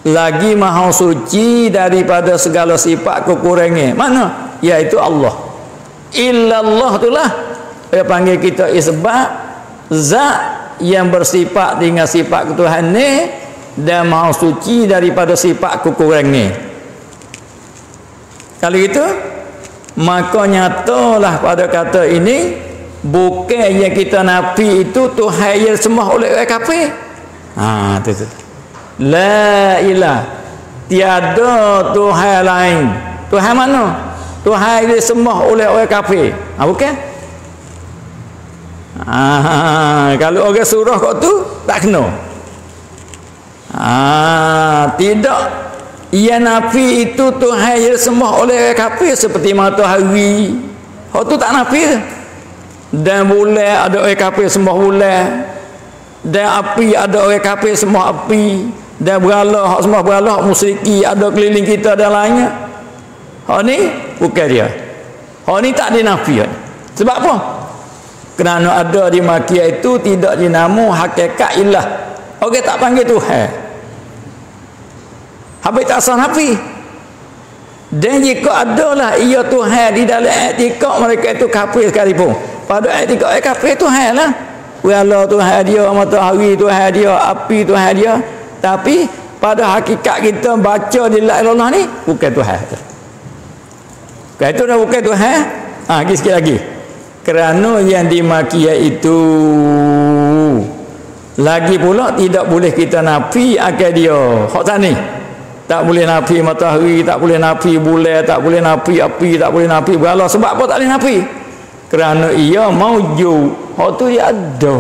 Lagi maha suci daripada segala sifat kekurangan. Mana? Iaitu Allah. Ilallah tu lah. Dia panggil kita isbat zat yang bersifat dengan sifat ketuhanan ni dan maha suci daripada sifat kekurangan. Kalau itu maka nyatalah pada kata ini bukan yang kita nafi itu Tuhan yang sembah oleh orang kafir ha tu tu la ilah tiada Tuhan lain Tuhan mana Tuhan yang sembah oleh orang kafir ha bukan Ah, kalau orang surah kau tu tak kena. Ah, tidak. Ia nafi itu Tuhan yang sembah oleh kafir seperti matahari. Hak tu tak nafi. Dan bulan ada orang kafir sembah bulan. Dan api ada orang kafir sembah api. Dan berala hak sembah berala hak musyriki ada keliling kita dan lainnya. Hak ni bukan dia. Hak ni tak dinafi. Sebab apa? kerana ada di makia itu tidak dinamu hakikat ilah orang tak panggil Tuhan habis tak sah nafi dan jika adalah ia Tuhan di dalam etikak mereka itu kafir sekalipun. Pada etikak kafir Tuhan lah. Allah Tuhan dia matahari Tuhan dia api Tuhan dia. Tapi pada hakikat kita baca di Allah ni bukan Tuhan. Bukan itu dah bukan Tuhan. Ha, lagi sikit lagi. Kerana yang dimaki itu lagi pula tidak boleh kita nafi akan dia. Hak tani tak boleh nafi matahari tak boleh nafi bulan tak boleh nafi api tak boleh nafi berhala sebab apa tak boleh nafi kerana ia maujud hak tu dia ada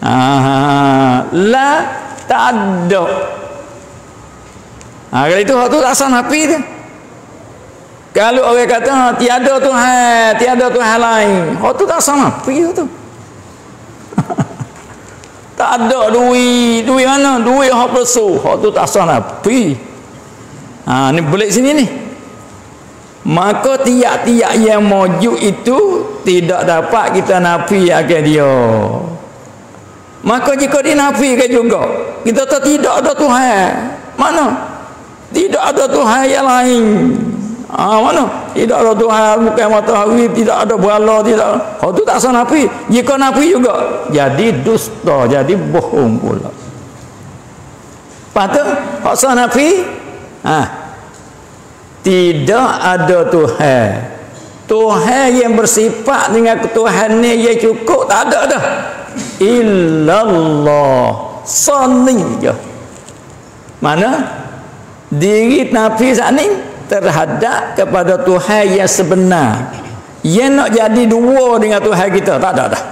ah la tak ada ha, kalau itu hak tu tak sah nafi dia kalau orang kata ha, tiada Tuhan, tiada Tuhan lain. Oh tu tak sama. Pergi tu. Tak ada duit. Duit mana? Duit hak persu. Hak tu tak sama. Pergi. Ha, ni boleh sini ni. Maka tiap-tiap yang mojud itu tidak dapat kita nafi akan dia. Maka jika dinafikan juga, kita tak tidak ada Tuhan. Mana? Tidak ada Tuhan yang lain. Ah mana? Tidak ada Tuhan bukan matahari, tidak ada berhala, tidak. Oh tu tak sah nafi. Jika nafi juga jadi dusta, jadi bohong pula. Patut hak sah nafi? Ha. Tidak ada Tuhan. Tuhan yang bersifat dengan Tuhan ni ia cukup tak ada dah. Illallah. Sani je. Mana? Diri Nabi saat ni terhadap kepada Tuhan yang sebenar. Yang nak jadi dua dengan Tuhan kita tak ada dah.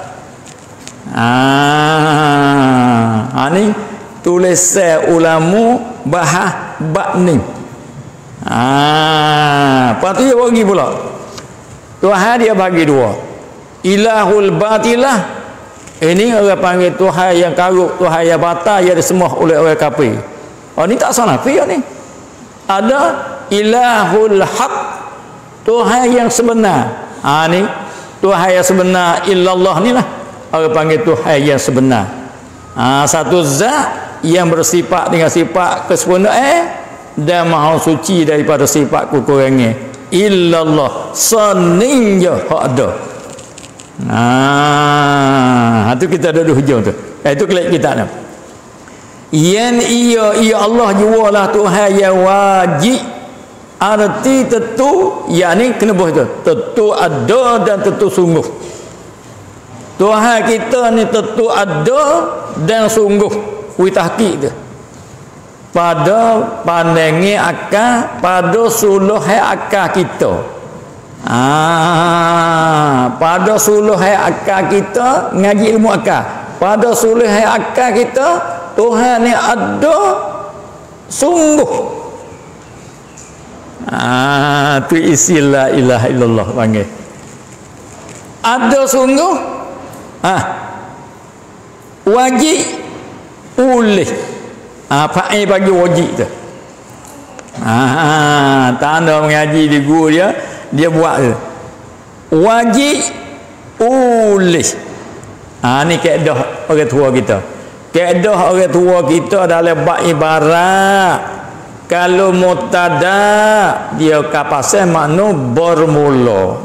Ah ha, ni tulisan ulama bahas bab ni. Ah lepas tu bagi pula. Tuhan dia bagi dua. Ilahul batilah. Ini orang panggil Tuhan yang karuk Tuhan yang batal yang disemuh oleh orang kafir. Oh ni tak kafir ni. Ada ilahul haq. Tuhan yang sebenar. Ha ni. Tuhan yang sebenar illallah ni lah. Orang panggil Tuhan yang sebenar. Ha, satu zat yang bersifat dengan sifat kesempurnaan dan maha suci daripada sifat kekurangan. Illallah. Saning je hak ada. Ha itu kita ada hujung tu. Eh, itu kelak kita ni yang ia ia Allah jualah Tuhan yang wajib arti tentu yakni kena buat itu tentu ada dan tentu sungguh. Tuhan kita ni tentu ada dan sungguh. Wi tahqiq tu pada pandangi akal pada suluh akal kita. Ah pada suluh akal kita ngaji ilmu akal pada suluh akal kita Tuhan ni ada sungguh Ah, tu istilah ilah illallah panggil. Ada sungguh? Ah. Wajib boleh. Ah, fa'i bagi wajib tu. Ah, tanda mengaji di guru dia, dia buat tu. Wajib boleh. Ah, ni kaedah orang tua kita. Kaedah orang tua kita dalam bab ibarat kalau mutada dia kapasnya makna bermula.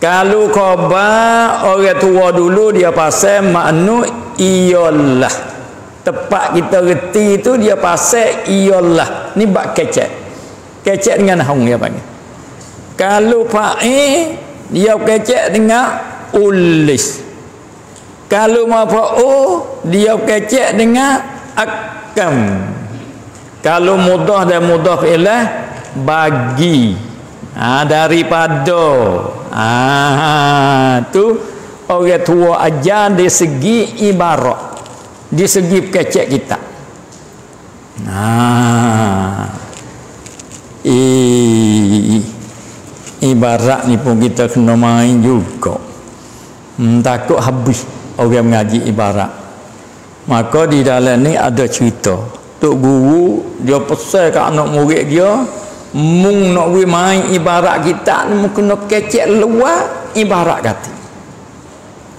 Kalau khabar orang tua dulu dia pasal makna iyalah tepat kita reti itu dia pasal iyalah ni bak kecek. Kecek dengan hong dia panggil. Kalau fa'i dia kecek dengan ulis. Kalau mafa'u dia kecek dengan akam kalau mudah dan mudah ialah bagi. Ha, daripada. Ha, tu orang tua ajar di segi ibarat. Di segi kecek kita. Ha, i, ibarat ni pun kita kena main juga. Hmm, takut habis orang mengaji ibarat. Maka di dalam ni ada cerita Tok guru dia pesan ke anak murid dia mung nak we main ibarat kita ni mung kena kecek luar ibarat kata.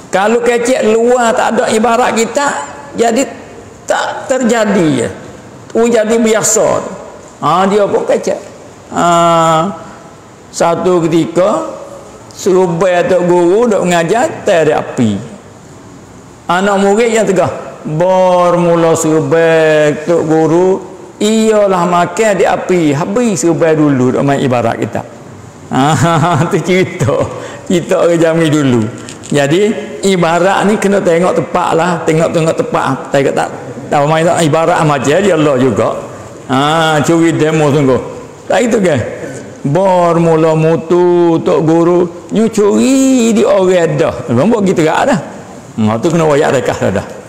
Kalau kecek luar tak ada ibarat kita jadi tak terjadi ya tu jadi biasa. Ha, dia pun kecek. Ha, satu ketika surubai atau guru duk mengajar tak api. Anak murid yang tegah bor mula surubai tok guru ialah makan di api. Habis surubai dulu duk main ibarat kita. Ha, tu cerita. Cerita orang jami dulu. Jadi ibarat ni kena tengok tepat lah. Tengok-tengok tepat tengok tak? Tahu main tak? Ibarat macam dia Allah juga. Ha, curi demo sungguh. Tak itu kan bor mula mutu tok guru nyu curi di orang dah. Memang buat gitu dah. Ha, tu kena wayak rekah dah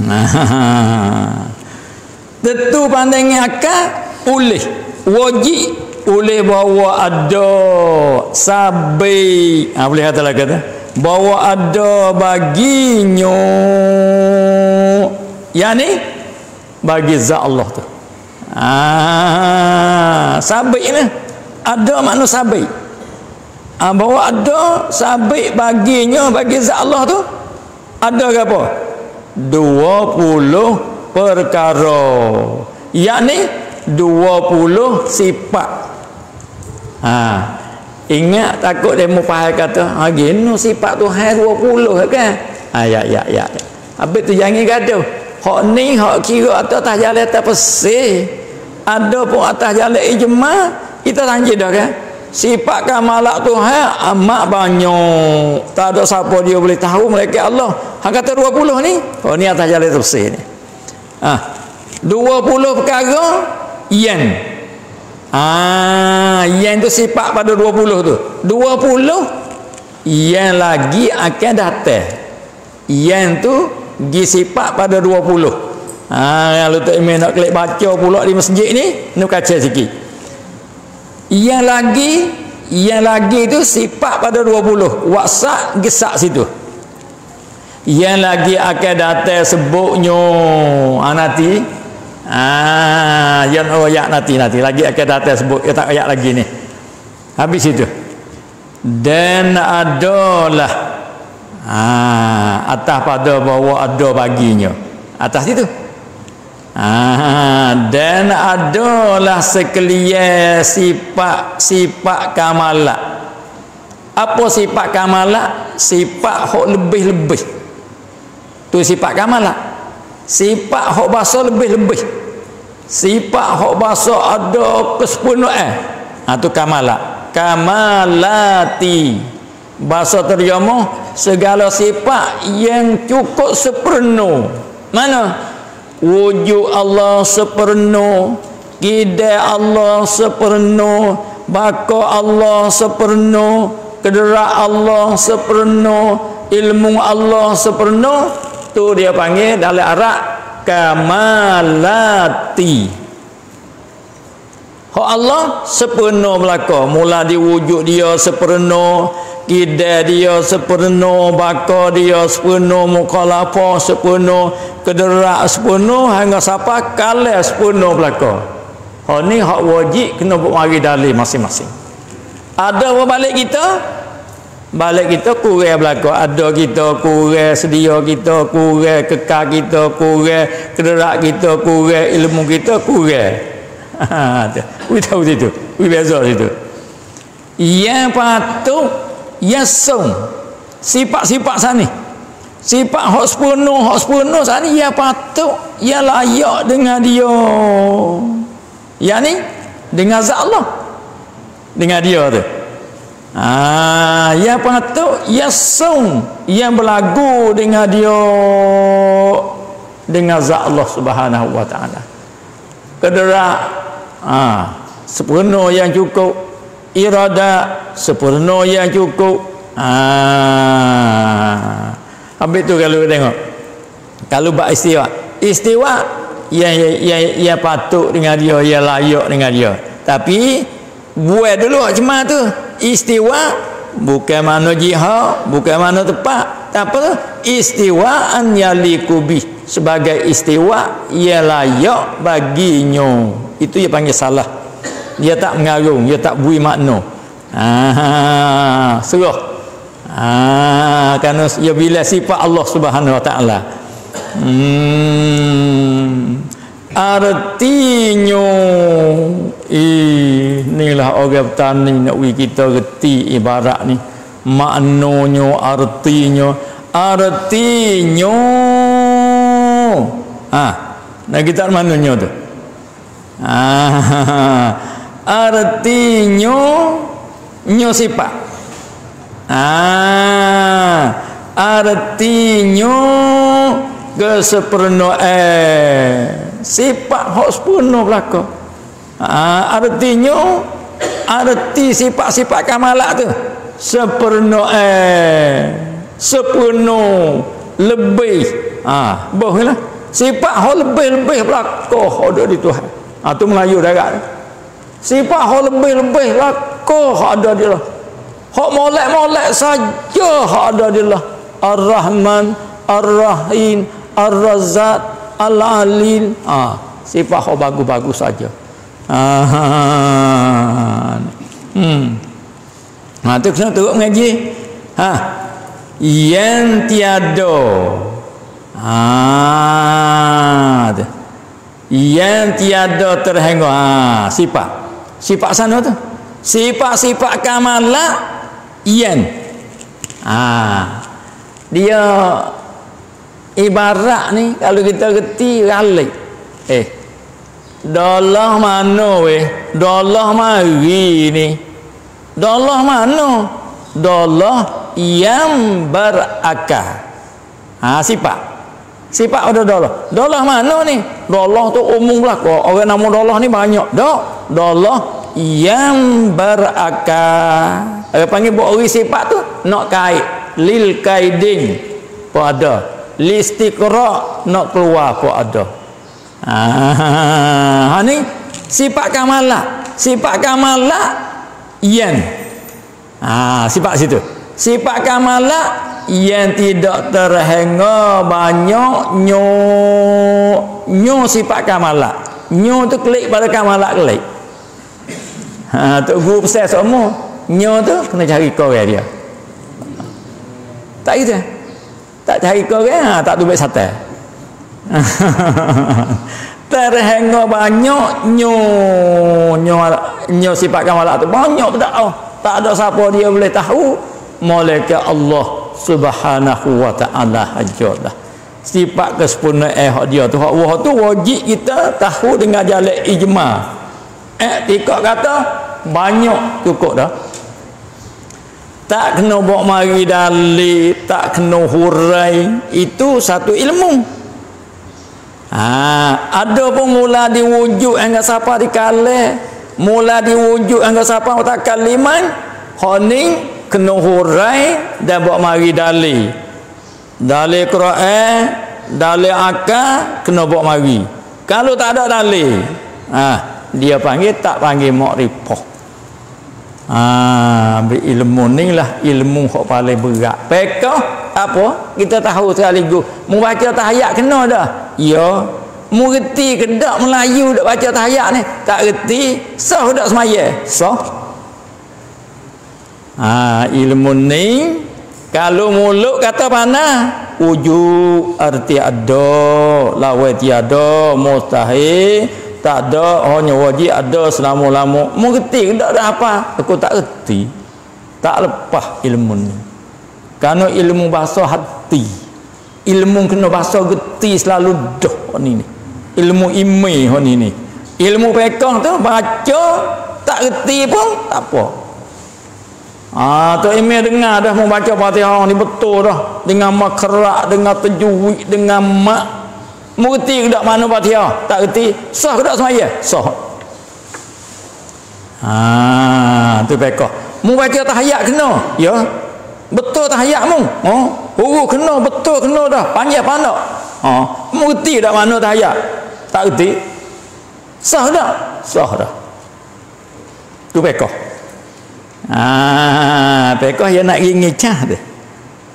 tentu pandangnya akal boleh wajib boleh bawa ada sabai. Ha, boleh kata lah kata. Bahawa ada baginya. Yang ni bagi zat Allah tu. Ah sabit ni ada makna sabit ah bahawa ada sabit baginya bagi zat Allah tu ada ke apa 20 perkara yang ni 20 sifat ah Ingat takut dia mau faham kata, ha gino sifat Tuhan 20 kan? Ha ya ya ya. Habis tu jangan gaduh. Hak ni hak kira atas jalan atas pesih. Ada pun atas jalan ijma, kita tanya dah kan? Sifat kamalak Tuhan amat banyak. Tak ada siapa dia boleh tahu mereka Allah. Hak kata 20 ni, oh ni atas jalan pesih ni. Ha. 20 perkara yang Ah, yang tu sifat pada 20 tu. 20 yang lagi akan datang. Yang tu gi sifat pada 20. Ah, kalau tak imam nak klik baca pula di masjid ni, nak kaca sikit. Yang lagi yang lagi tu sifat pada 20. WhatsApp gesak situ. Yang lagi akan datang sebutnya ah, nanti Ah, yang oh ya nanti nanti lagi akan datang sebut ya tak ayat lagi ni. Habis itu. Dan adalah ah atas pada bawa ada baginya. Atas itu. Ah, dan adalah sekalian sifat sifat kamalat. Apa sifat kamalat? Sifat hok lebih-lebih. Tu sifat kamalat. Sifat hok bahasa lebih-lebih sifat hok bahasa ada kesempurnaan ha tu kamala kamalati bahasa terjemah segala sifat yang cukup sempurna mana wujud Allah sempurna kidai Allah sempurna baka Allah sempurna kederak Allah sempurna ilmu Allah sempurna tu dia panggil dalam Arab kamalati Hak Allah sepenuh belaka. Mula diwujud dia sepenuh kida dia sepenuh baka dia sepenuh mukhalafah sepenuh kederak sepenuh hingga siapa kalah sepenuh belaka. Hak ni hak wajib kena buat mari dalil masing-masing. Ada apa balik kita balik kita kurang belaka. Ada kita kurang sedia kita kurang kekal kita kurang kederak kita kurang ilmu kita kurang we tahu situ we biasa situ yang patut yang song sifat-sifat sana sifat hak sepenuh hak sepenuh sana yang patut yang layak dengan dia. Yang ni dengan zat Allah. Dengan dia tu. Ah, yang patut yang sung yang berlagu dengan dia. Dengan zat Allah Subhanahu wa taala. Kedera ah sepenuh yang cukup. Irada sepenuh yang cukup. Ah habis tu kalau tengok kalau bab istiwa. Istiwa yang yang yang, yang patut dengan dia yang layak dengan dia. Tapi buat dulu macam tu. Istiwa bukan mana jihad bukan mana tepat apa tu istiwaan yaliku bih sebagai istiwa ia layak baginya. Itu dia panggil salah. Dia tak mengarung dia tak bui makna. Ah surah Ah, kerana ya bila sifat Allah Subhanahu Wa Taala. Hmm. Artinya inilah orang petani nak we kita reti ibarat ni. Maknanya artinya artinya ah nak kita maknanya tu. Ah, artinya nyo sifat. Ah, artinya kesempurnaan sifat hak sempurna belaka ha, artinya arti sifat-sifat kamalat tu sempurnaan sempurna lebih. Ha, bolehlah sifat hak lebih-lebih belaka ada di Tuhan. Ha, tu Melayu darat sifat hak lebih-lebih belaka ada di Allah. Hak molek-molek saja hak ada di Allah. Ar-Rahman Ar-Rahim Ar-Razzaq Al-Alil ah sifat kau bagus-bagus saja hmm. Ha tu kena teruk mengaji. Ha. Yang tiada ah yang tiada terhingga ah sifat. Sifat sana tu. Sifat-sifat kamalah yang ah dia ibarat ni kalau kita reti ralik. Eh dolah mana weh? Dolah mari ni. Dolah mana? Dolah yang berakal. Ha sifat. Sifat ada dolah dolah mana ni? Dolah tu umum kok. Orang nama dolah ni banyak dak dolah yang berakal. Apa panggil buat sifat tu nak kait. Lil kaidin pada listiqra nak keluar pun ada ha ni sifat kamalah sifat kamalah yang ha sifat situ. Sifat kamalah yang tidak terhingga banyak nyo nyo sifat kamalah nyo tu klik pada kamalah klik. Ha tu guru pesan semua nyo tu kena cari kau dia. Tak gitu. Tak cari kan ha, tak tubik sate terhengok banyak nyo nyo nyo sifat kamalak tu. Banyak tak oh. tak ada siapa dia boleh tahu. Malaikat Allah subhanahu wa ta'ala hajalah sifat kesempurnaan eh dia tu. Hak wah tu wajib kita tahu dengan jalan ijma. Eh tikak kata banyak cukup dah. Tak kena bawa mari dalil tak kena hurai. Itu satu ilmu ha, ada pun mula diwujud enggak siapa dikale mula diwujud enggak siapa tak kaliman honing kena hurai dan bawa mari dalil dalil Quran dalil akal kena bawa mari. Kalau tak ada dalil ha, dia panggil tak panggil makrifah Ah, ha, ilmu ni lah ilmu yang paling berat. Pekah apa? Kita tahu sekaligus. Membaca tahayat kena dah. Ya. Mengerti ke tak Melayu dak baca tahayat ni? Tak reti. Sah dak semaya? Sah. Ah, ha, ilmu ni kalau mulut kata mana? Wujud arti ada, lawai tiada, mustahil, tak ada hanya wajib ada selama-lama mengerti tak ada apa. Aku tak reti tak lepas ilmu ni. Kerana ilmu bahasa hati. Ilmu kena bahasa geti selalu dah ni ni. Ilmu ime ni ni. Ilmu pekah tu baca tak reti pun tak apa. Ah, tu ime dengar dah mau baca Fatihah ni betul dah. Dengan makrak dengan tajwid dengan mak Mengerti ke tak mana Fatihah? Tak kerti. Sah ke tak semaya? Sah. Ha, tu pekah. Mu baca tahiyat kena. Ya. Betul tahiyat mu. Oh, huruf kena betul kena dah. Panjang pandang. Ha, mengerti tak mana tahiyat? Tak kerti. Sah tak? Sah dah. Tu pekah. Ha, pekah yang nak ingin cah. Ha.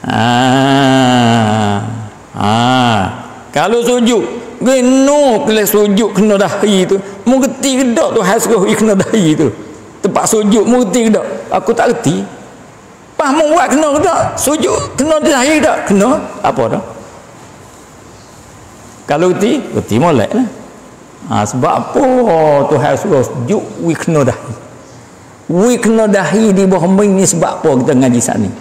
Ha. Kalau sujud, kena kena sujud kena dahi tu. Mengerti ke tak tu hasil kena dahi tu. Tempat sujud mengerti ke tak? Aku tak reti. Pas mau buat kena ke tak? Sujud kena dahi tak? Kena. Apa dah? Kalau reti, reti molek lah. Ha, sebab apa Tuhan suruh sujud, we kena dahi. We kena dahi di bawah ni sebab apa kita ngaji saat ni?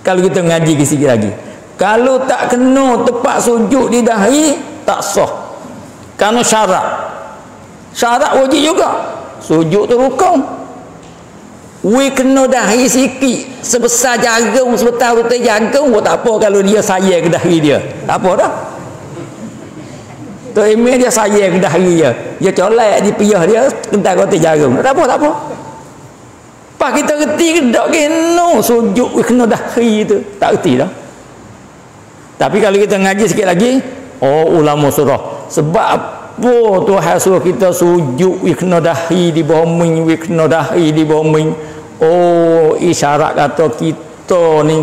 Kalau kita ngaji ke sikit lagi. Kalau tak kena tepat sujud di dahi, tak sah. Kerana syarat. Syarat wajib juga. Sujud tu rukun. We kena dahi sikit. Sebesar jagung, sebesar rute jagung, buat apa kalau dia sayang ke dahi dia. Tak apa dah. Tok Emil dia sayang dah hari dia. Dia colek di piyah dia kental kotak jarum. Tak apa, tak apa. Pak kita reti ke tak kena sujud kena dah hari tu. Tak reti dah. Tapi kalau kita ngaji sikit lagi, oh ulama surah. Sebab apa Tuhan suruh kita sujud kena dahi di bawah min, kena dahi di bawah min. Oh isyarat kata kita ni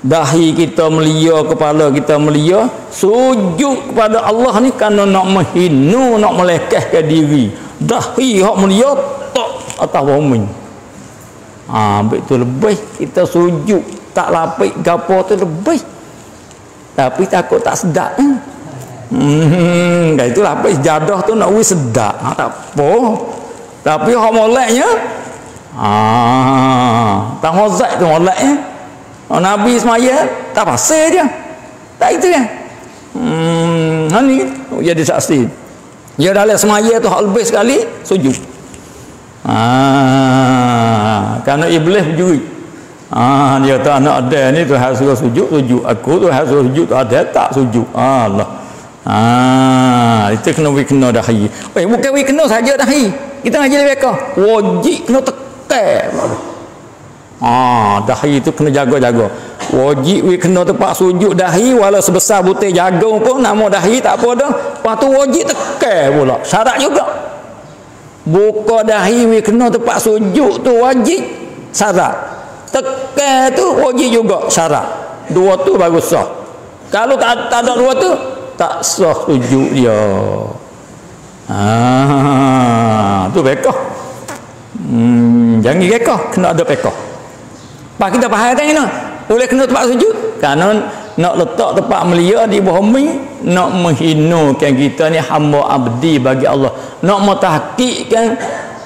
dahi kita melia kepala kita melia sujud kepada Allah ni kerana nak menghina nak melekehkan diri dahi hak melia tak atas bumi ha betul lebih kita sujud tak lapik gapo tu lebih tapi takut tak sedap kan hmm dah itu lapik jadah tu nak wis sedap ha, tak apa tapi hak moleknya ah tak mozak tu moleknya Oh, Nabi semaya tak pasal dia. Tak itu kan? Hmm, ni jadi saksi. Dia dalam semaya tu hal lebih sekali sujud. Ah, kerana iblis berjuri. Ah, dia tak nak ada ni tu harus suruh sujud, sujud. Aku tu harus suruh sujud, tu ada tak sujud. Ah, Allah. Ah, itu kena we kena dahi. Eh, bukan we kena saja dahi. Kita ngaji lebih kau. Wajib kena tekan. Ha, dahi itu kena jaga-jaga. Wajib we kena tempat sujud dahi walau sebesar butir jagung pun nama dahi tak apa dah. Lepas tu wajib tekan pula. Syarat juga. Buka dahi we kena tempat sujud tu wajib syarat. Tekan tu wajib juga syarat. Dua tu bagus sah. Kalau tak, tak ada dua tu tak sah sujud dia. Ha, tu bekah. Hmm, jangan gekah, kena ada bekah. Pak kita faham kan ini? Boleh kena tempat sujud? Kerana nak letak tempat melia di bawah mi, nak menghinakan kita ni hamba abdi bagi Allah. Nak mentahkikkan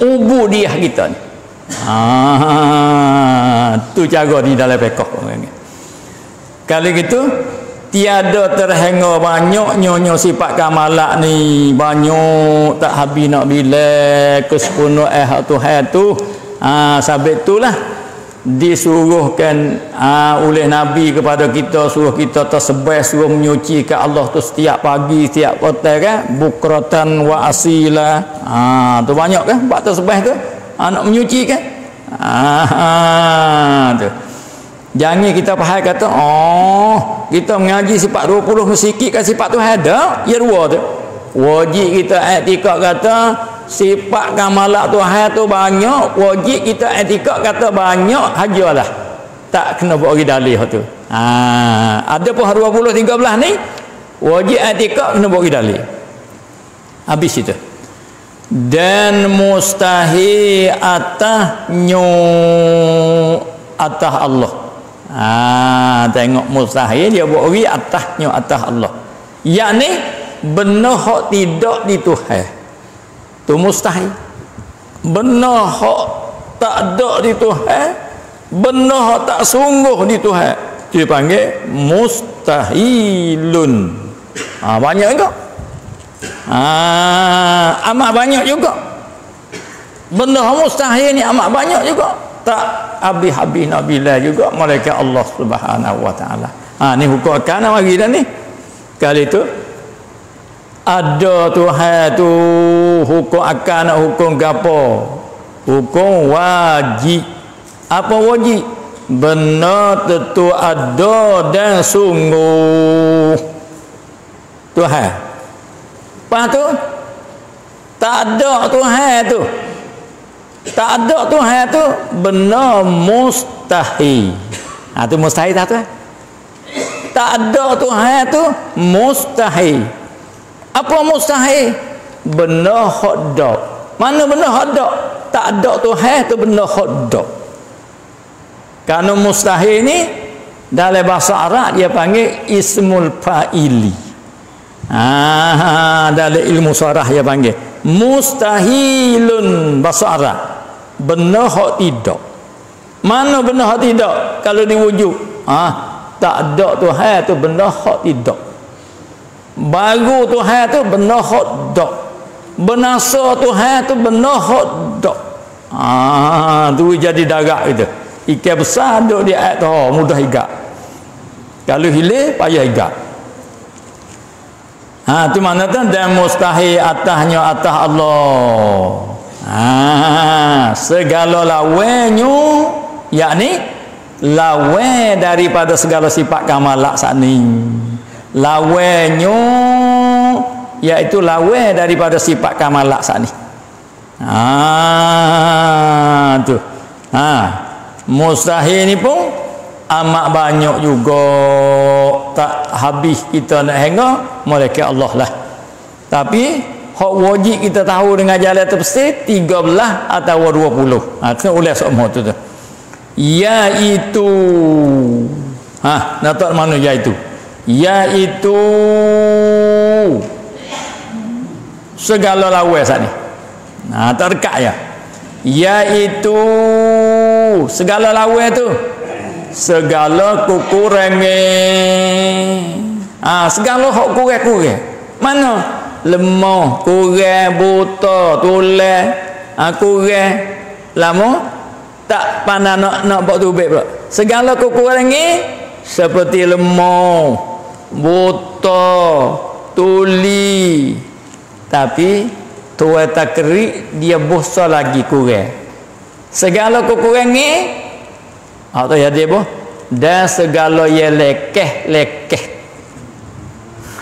ubudiah kita ni. Ah, tu cara di dalam pekoh. Kali gitu, tiada terhengga banyak nyonya sifat kamalak ni. Banyak tak habis nak bila kesempurna eh Tuhan tu. Ah sabit itulah disuruhkan uh, oleh Nabi kepada kita suruh kita tersebar suruh menyucikan Allah tu setiap pagi setiap kota kan bukratan wa asila. Ha, tu banyak kan buat tersebar tu ha, nak menyucikan ha, tu. Jangan kita faham kata oh kita mengaji sifat 20 sikit kan sifat tu ada ya dua tu. Wajib kita etika kata sifat kamalak Tuhan tu banyak wajib kita etikad kata banyak hajalah. Tak kena buat orang dalih tu ha, ada pun 20 13 ni wajib etikad kena buat orang dalih. Habis itu dan mustahil atahnya atah Allah. Ha, tengok mustahil dia buat orang atahnya atah Allah. Yakni benar tidak di Tuhan. Tu mustahil. Benar hak tak ada di Tuhan benar hak tak sungguh di Tuhan. Dia panggil mustahilun. Ha, banyak ha, amat banyak juga. Benar mustahil ni amat banyak juga. Tak habis-habis nak bila juga malaikat Allah subhanahu wa ta'ala. Ha, ni hukum akan mari dah ni. Kali tu ada Tuhan tu hukum akan nak hukum gapo hukum wajib. Apa wajib? Benar tentu ada dan sungguh. Tuhan lepas tu tak ada Tuhan tu. Tak ada Tuhan tu benar mustahil. Ha, tu mustahil tak tu tak ada Tuhan tu mustahil. Apa mustahil? Benda hotdog mana benda hotdog tak ada tu hai tu benda hotdog Karena mustahil ni dalam bahasa Arab dia panggil ismul fa'ili. Ah, dalam ilmu sarah dia panggil mustahilun bahasa Arab. Benar hak tidak. Mana benar hak tidak kalau diwujud? Ah, tak ada Tuhan tu benar hak tidak. Baru Tuhan tu benar hak tak. Benasa Tuhan tu benar hak tak. Ah, tu jadi darat itu ikan besar duduk di tu oh, mudah higap kalau hilir payah higap ha tu mana tu dan mustahil atasnya atas Allah. Ha segala lawennya yakni lawe daripada segala sifat kamalak sani lawennya iaitu lawe daripada sifat kamalak sani ha tu. Ha mustahil ni pun amat banyak juga. Tak habis kita nak hanga malaikat Allah lah. Tapi hak wajib kita tahu dengan jalan terpesir 13 atau 20 ha kena oleh semua tu tu. Iaitu ha nak tahu mana iaitu iaitu segala lawan saat ni. Ha terdekat ya. Iaitu segala lawan tu segala kekurangan ah segala hak kurang-kurang mana? Lemah kurang buta tulang ah kurang lama? Tak pandai nak nak buat tubik pula. Segala kekurangan seperti lemah buta tuli. Tapi tuai tak dia bosa lagi kurang segala kekurangan atau ya dia boh dan segala yang lekeh lekeh.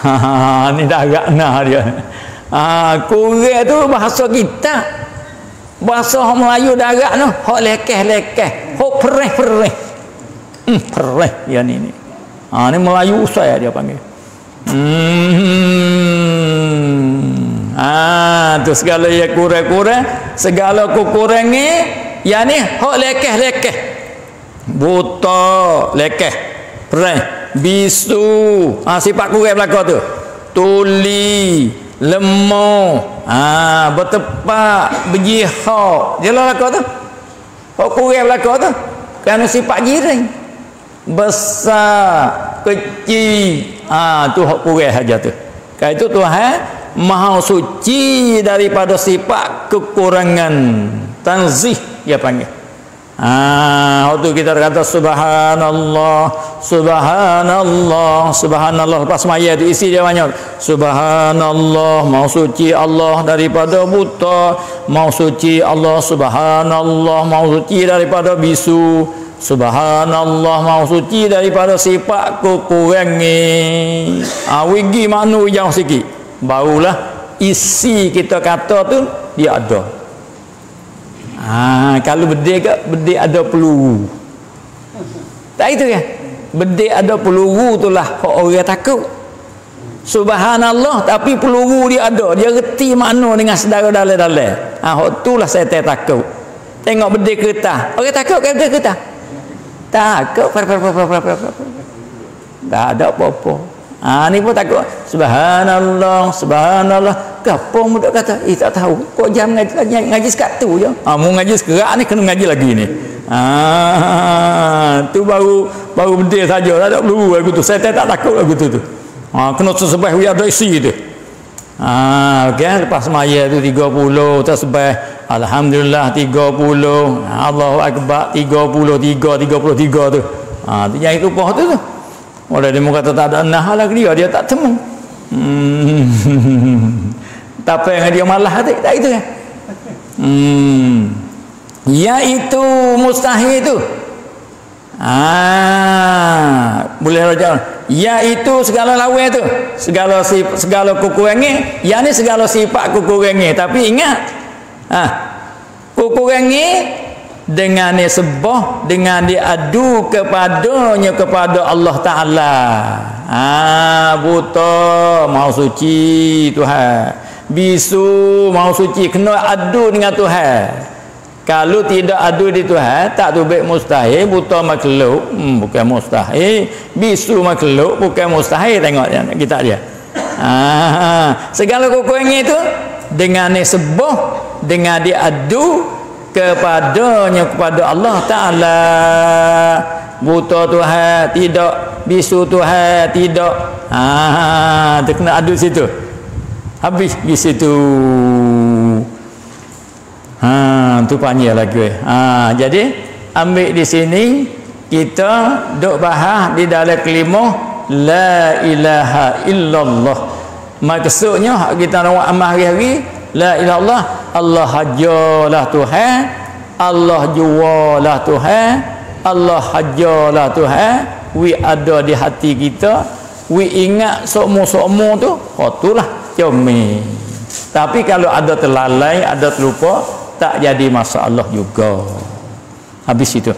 Ha ni dah agak nah dia. Ha kurang tu bahasa kita. Bahasa orang Melayu agak noh hok lekeh lekeh. Hok pereh pereh hmm pereh ya ni ni. Ha ni Melayu saya dia panggil. Hmm. Ha tu segala yang kurang-kurang segala kekurangan yang ni hok lekeh-lekeh buta lekeh perang bisu. Ha, sifat kurang belaka tu. Tuli lemah ha, bertepak berjihak dia lah belaka tu. Hok kurang belaka tu? Kerana sifat jiring besar kecil. Ha, tu hok kurang saja tu. Kerana itu Tuhan maha suci daripada sifat kekurangan. Tanzih dia panggil Ah, waktu kita kata subhanallah, subhanallah, subhanallah lepas maya itu isi dia banyak. Subhanallah, mau suci Allah daripada buta, mau suci Allah subhanallah, mau suci daripada bisu. Subhanallah, mau suci daripada sifat kekurangan. Ah, wigi manu yang sikit. Barulah isi kita kata tu dia ada. Ha, kalau bedil ke bedil ada peluru. Tak itu kan? Bedil ada peluru itulah kok orang takut. Subhanallah tapi peluru dia ada. Dia reti mana dengan saudara dalam-dalam. Ha, hok itulah saya takut. Tengok bedil kereta. Orang takut kan bedil kereta? Takut. Tak ada apa-apa. Ha ni pun takut. Subhanallah, subhanallah. Gapo mudah kata? Eh tak tahu. Kok jam ngaji ngaji, ngaji sekat tu je. Ha mu ngaji sekerak ni kena ngaji lagi ni. Ha tu baru baru benda saja. Tak ada perlu aku tu. Saya tak takut aku tu tu. Ha kena sesebah ada isi tu. Ha okey lepas semaya tu 30 tasbih. Alhamdulillah 30. Allahu akbar 33 33 tu. Ha tu yang itu poh tu tu. Orang dia kata tak ada nah lah dia, dia tak temu. Hmm. Tapi yang dia malah tak, tak itu kan. Hmm. Ya itu mustahil itu. Ah, boleh raja. Ya itu segala lawan itu. Segala segala kekurangan, ya ni segala sifat kekurangan. Tapi ingat. Ah. Kekurangan dengan sebah dengan diadu kepadanya kepada Allah Taala. Ah buta mau suci Tuhan. Bisu mau suci kena adu dengan Tuhan. kalau tidak ada di Tuhan tak tu baik mustahil buta makhluk hmm, bukan mustahil bisu makhluk bukan mustahil tengok kita dia ah, segala kekurangan itu dengan ni sebuah dengan diadu kepadanya kepada Allah Ta'ala. Buta Tuhan tidak. Bisu Tuhan tidak. Ah, dia kena adu situ. Habis di situ Ha tu panggil lagi. Ha jadi ambil di sini kita duk bahas di dalam kelima la ilaha illallah. Maksudnya kita nak amal hari-hari la ilaha illallah. Allah hajalah Tuhan. Allah jualah Tuhan. Allah hajalah Tuhan. We ada di hati kita. We ingat sokmo-sokmo tu oh itulah comel tapi kalau ada terlalai ada terlupa tak jadi masalah juga. Habis itu.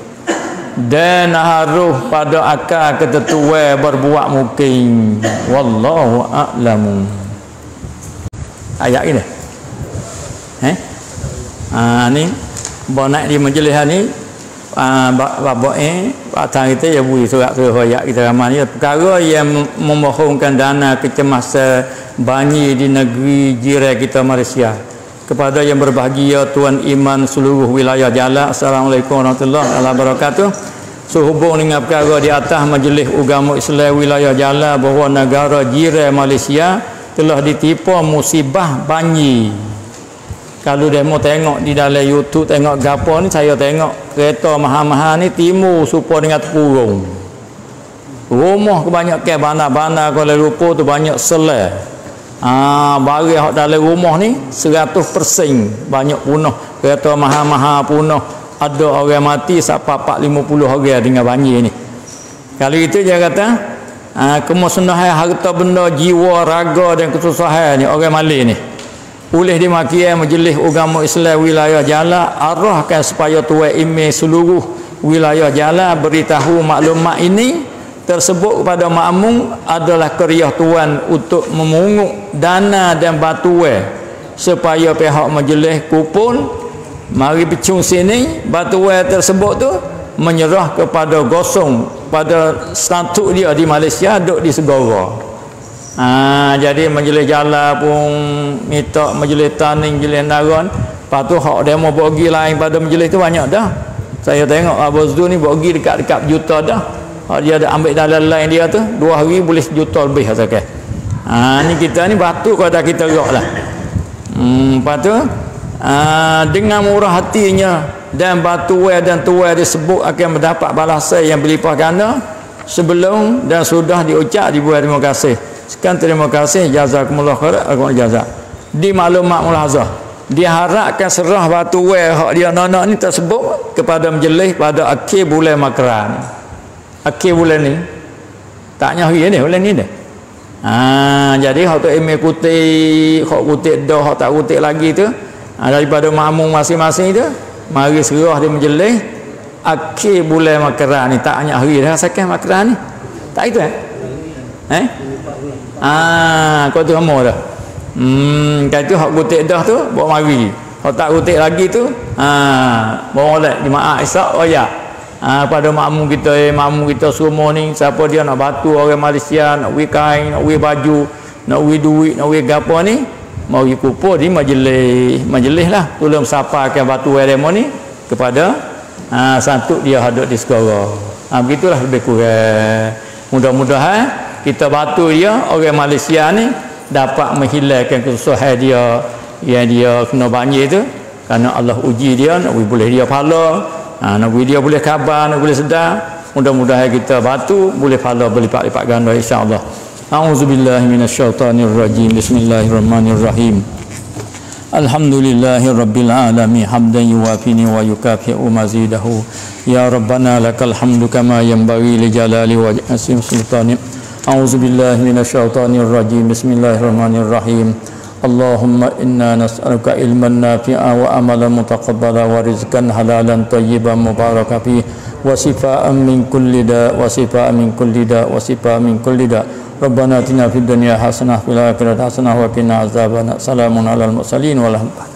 Dan harus pada akal ketetua berbuat mungkin. Wallahu a'lamu. Ayat ini eh ha ni bonak di majlis ni ah babak eh patang kita ya bui surat surat ayat kita ramai ni. Perkara yang memohonkan dana kecemasan banjir di negeri jiran kita Malaysia. Kepada yang berbahagia tuan iman seluruh wilayah Jalak. Assalamualaikum warahmatullahi wabarakatuh. Sehubung dengan perkara di atas majlis agama Islam wilayah Jalak bahawa negara jiran Malaysia telah ditipu musibah banjir kalau dia mau tengok di dalam YouTube tengok gapo ni saya tengok kereta mahal-mahal ni timur supaya dengan terkurung rumah kebanyakan bandar-bandar Kuala Lumpur tu banyak selai Ah, barang dalam rumah ni 100% banyak punah. Kereta mahal-mahal punah. Ada orang mati sampai 450 orang dengan banjir ni. Kalau itu dia kata, ah, kemusnahan harta benda jiwa, raga dan kesusahan ni orang Mali ni. Boleh dimaki majlis agama Islam wilayah Jala arahkan supaya tuan email seluruh wilayah Jala beritahu maklumat ini. Tersebut kepada makmum adalah keriah tuan untuk memungut dana dan batuan supaya pihak majlis kupul mari pecung sini batuan tersebut tu menyerah kepada gosong pada status dia di Malaysia duduk di Segara ha, jadi majlis jalan pun minta majlis taning majlis naron. Lepas tu hak demo bagi lain pada majlis tu banyak dah. Saya tengok Abu Zul ni bagi dekat-dekat juta dah. Oh, dia ada ambil dalam line dia tu dua hari boleh sejuta lebih asalkan ha, ni kita ni batu dah kita gerak lah. Hmm, lepas tu ha, dengan murah hatinya dan batu dan tuai disebut akan mendapat balasan yang berlimpah ganda sebelum dan sudah diucap dibuat terima kasih sekian terima kasih. Jazakumullah khair aku jazak. Di maklumat mulazah. Diharapkan serah batu hak dia nana ni tersebut kepada menjelih pada akhir bulan makran. Akhir bulan ni. Taknya hari ni bulan ni dah ha, jadi hak tu email kutip hak kutip dah hak tak kutip lagi tu. Ha, daripada makmum masing-masing tu mari serah dia menjelih akhir bulan makran ni. Tak hanya hari dah rasakan makran ni. Tak itu eh? Eh ah kau tu lama dah. Hmm kan tu hak kutip dah tu bawa mari. Hak tak kutip lagi tu ha bawa oleh jemaah isak oh ya ha, pada makmum kita eh, makmum kita semua ni siapa dia nak batu orang Malaysia nak wi kain nak wi baju nak wi duit nak wi gapo ni mau pergi kumpul di majlis. Majlis lah tolong sapa ke batu demo ni kepada ha, satu dia hadut di segara. Ha, begitulah lebih kurang. Mudah-mudahan kita batu dia orang Malaysia ni dapat menghilangkan kesusahan dia yang dia kena banjir tu. Kerana Allah uji dia nak boleh dia pahala ha, nak dia boleh khabar nak boleh sedar. Mudah-mudahan kita batu boleh pahala berlipat-lipat ganda insya-Allah. A'udzubillahi minasyaitonirrajim. Bismillahirrahmanirrahim. Alhamdulillahi Rabbil Alamin. Hamdan yuwafini wa yukafi'u mazidahu. Ya Rabbana lakal hamdu kama yanbaghi li jalali wa asim sultani A'udzubillahi minasyaitonirrajim Bismillahirrahmanirrahim اللهم إنا نسألك علما نافعا وأملا متقبلا ورزقا حلالا طيبا مباركا فيه وشفاء من كل داء وشفاء من كل داء وشفاء من كل داء ربنا اتنا في الدنيا حسنه وفي الاخره حسنه وقنا عذاب النار سلام على المرسلين والحمد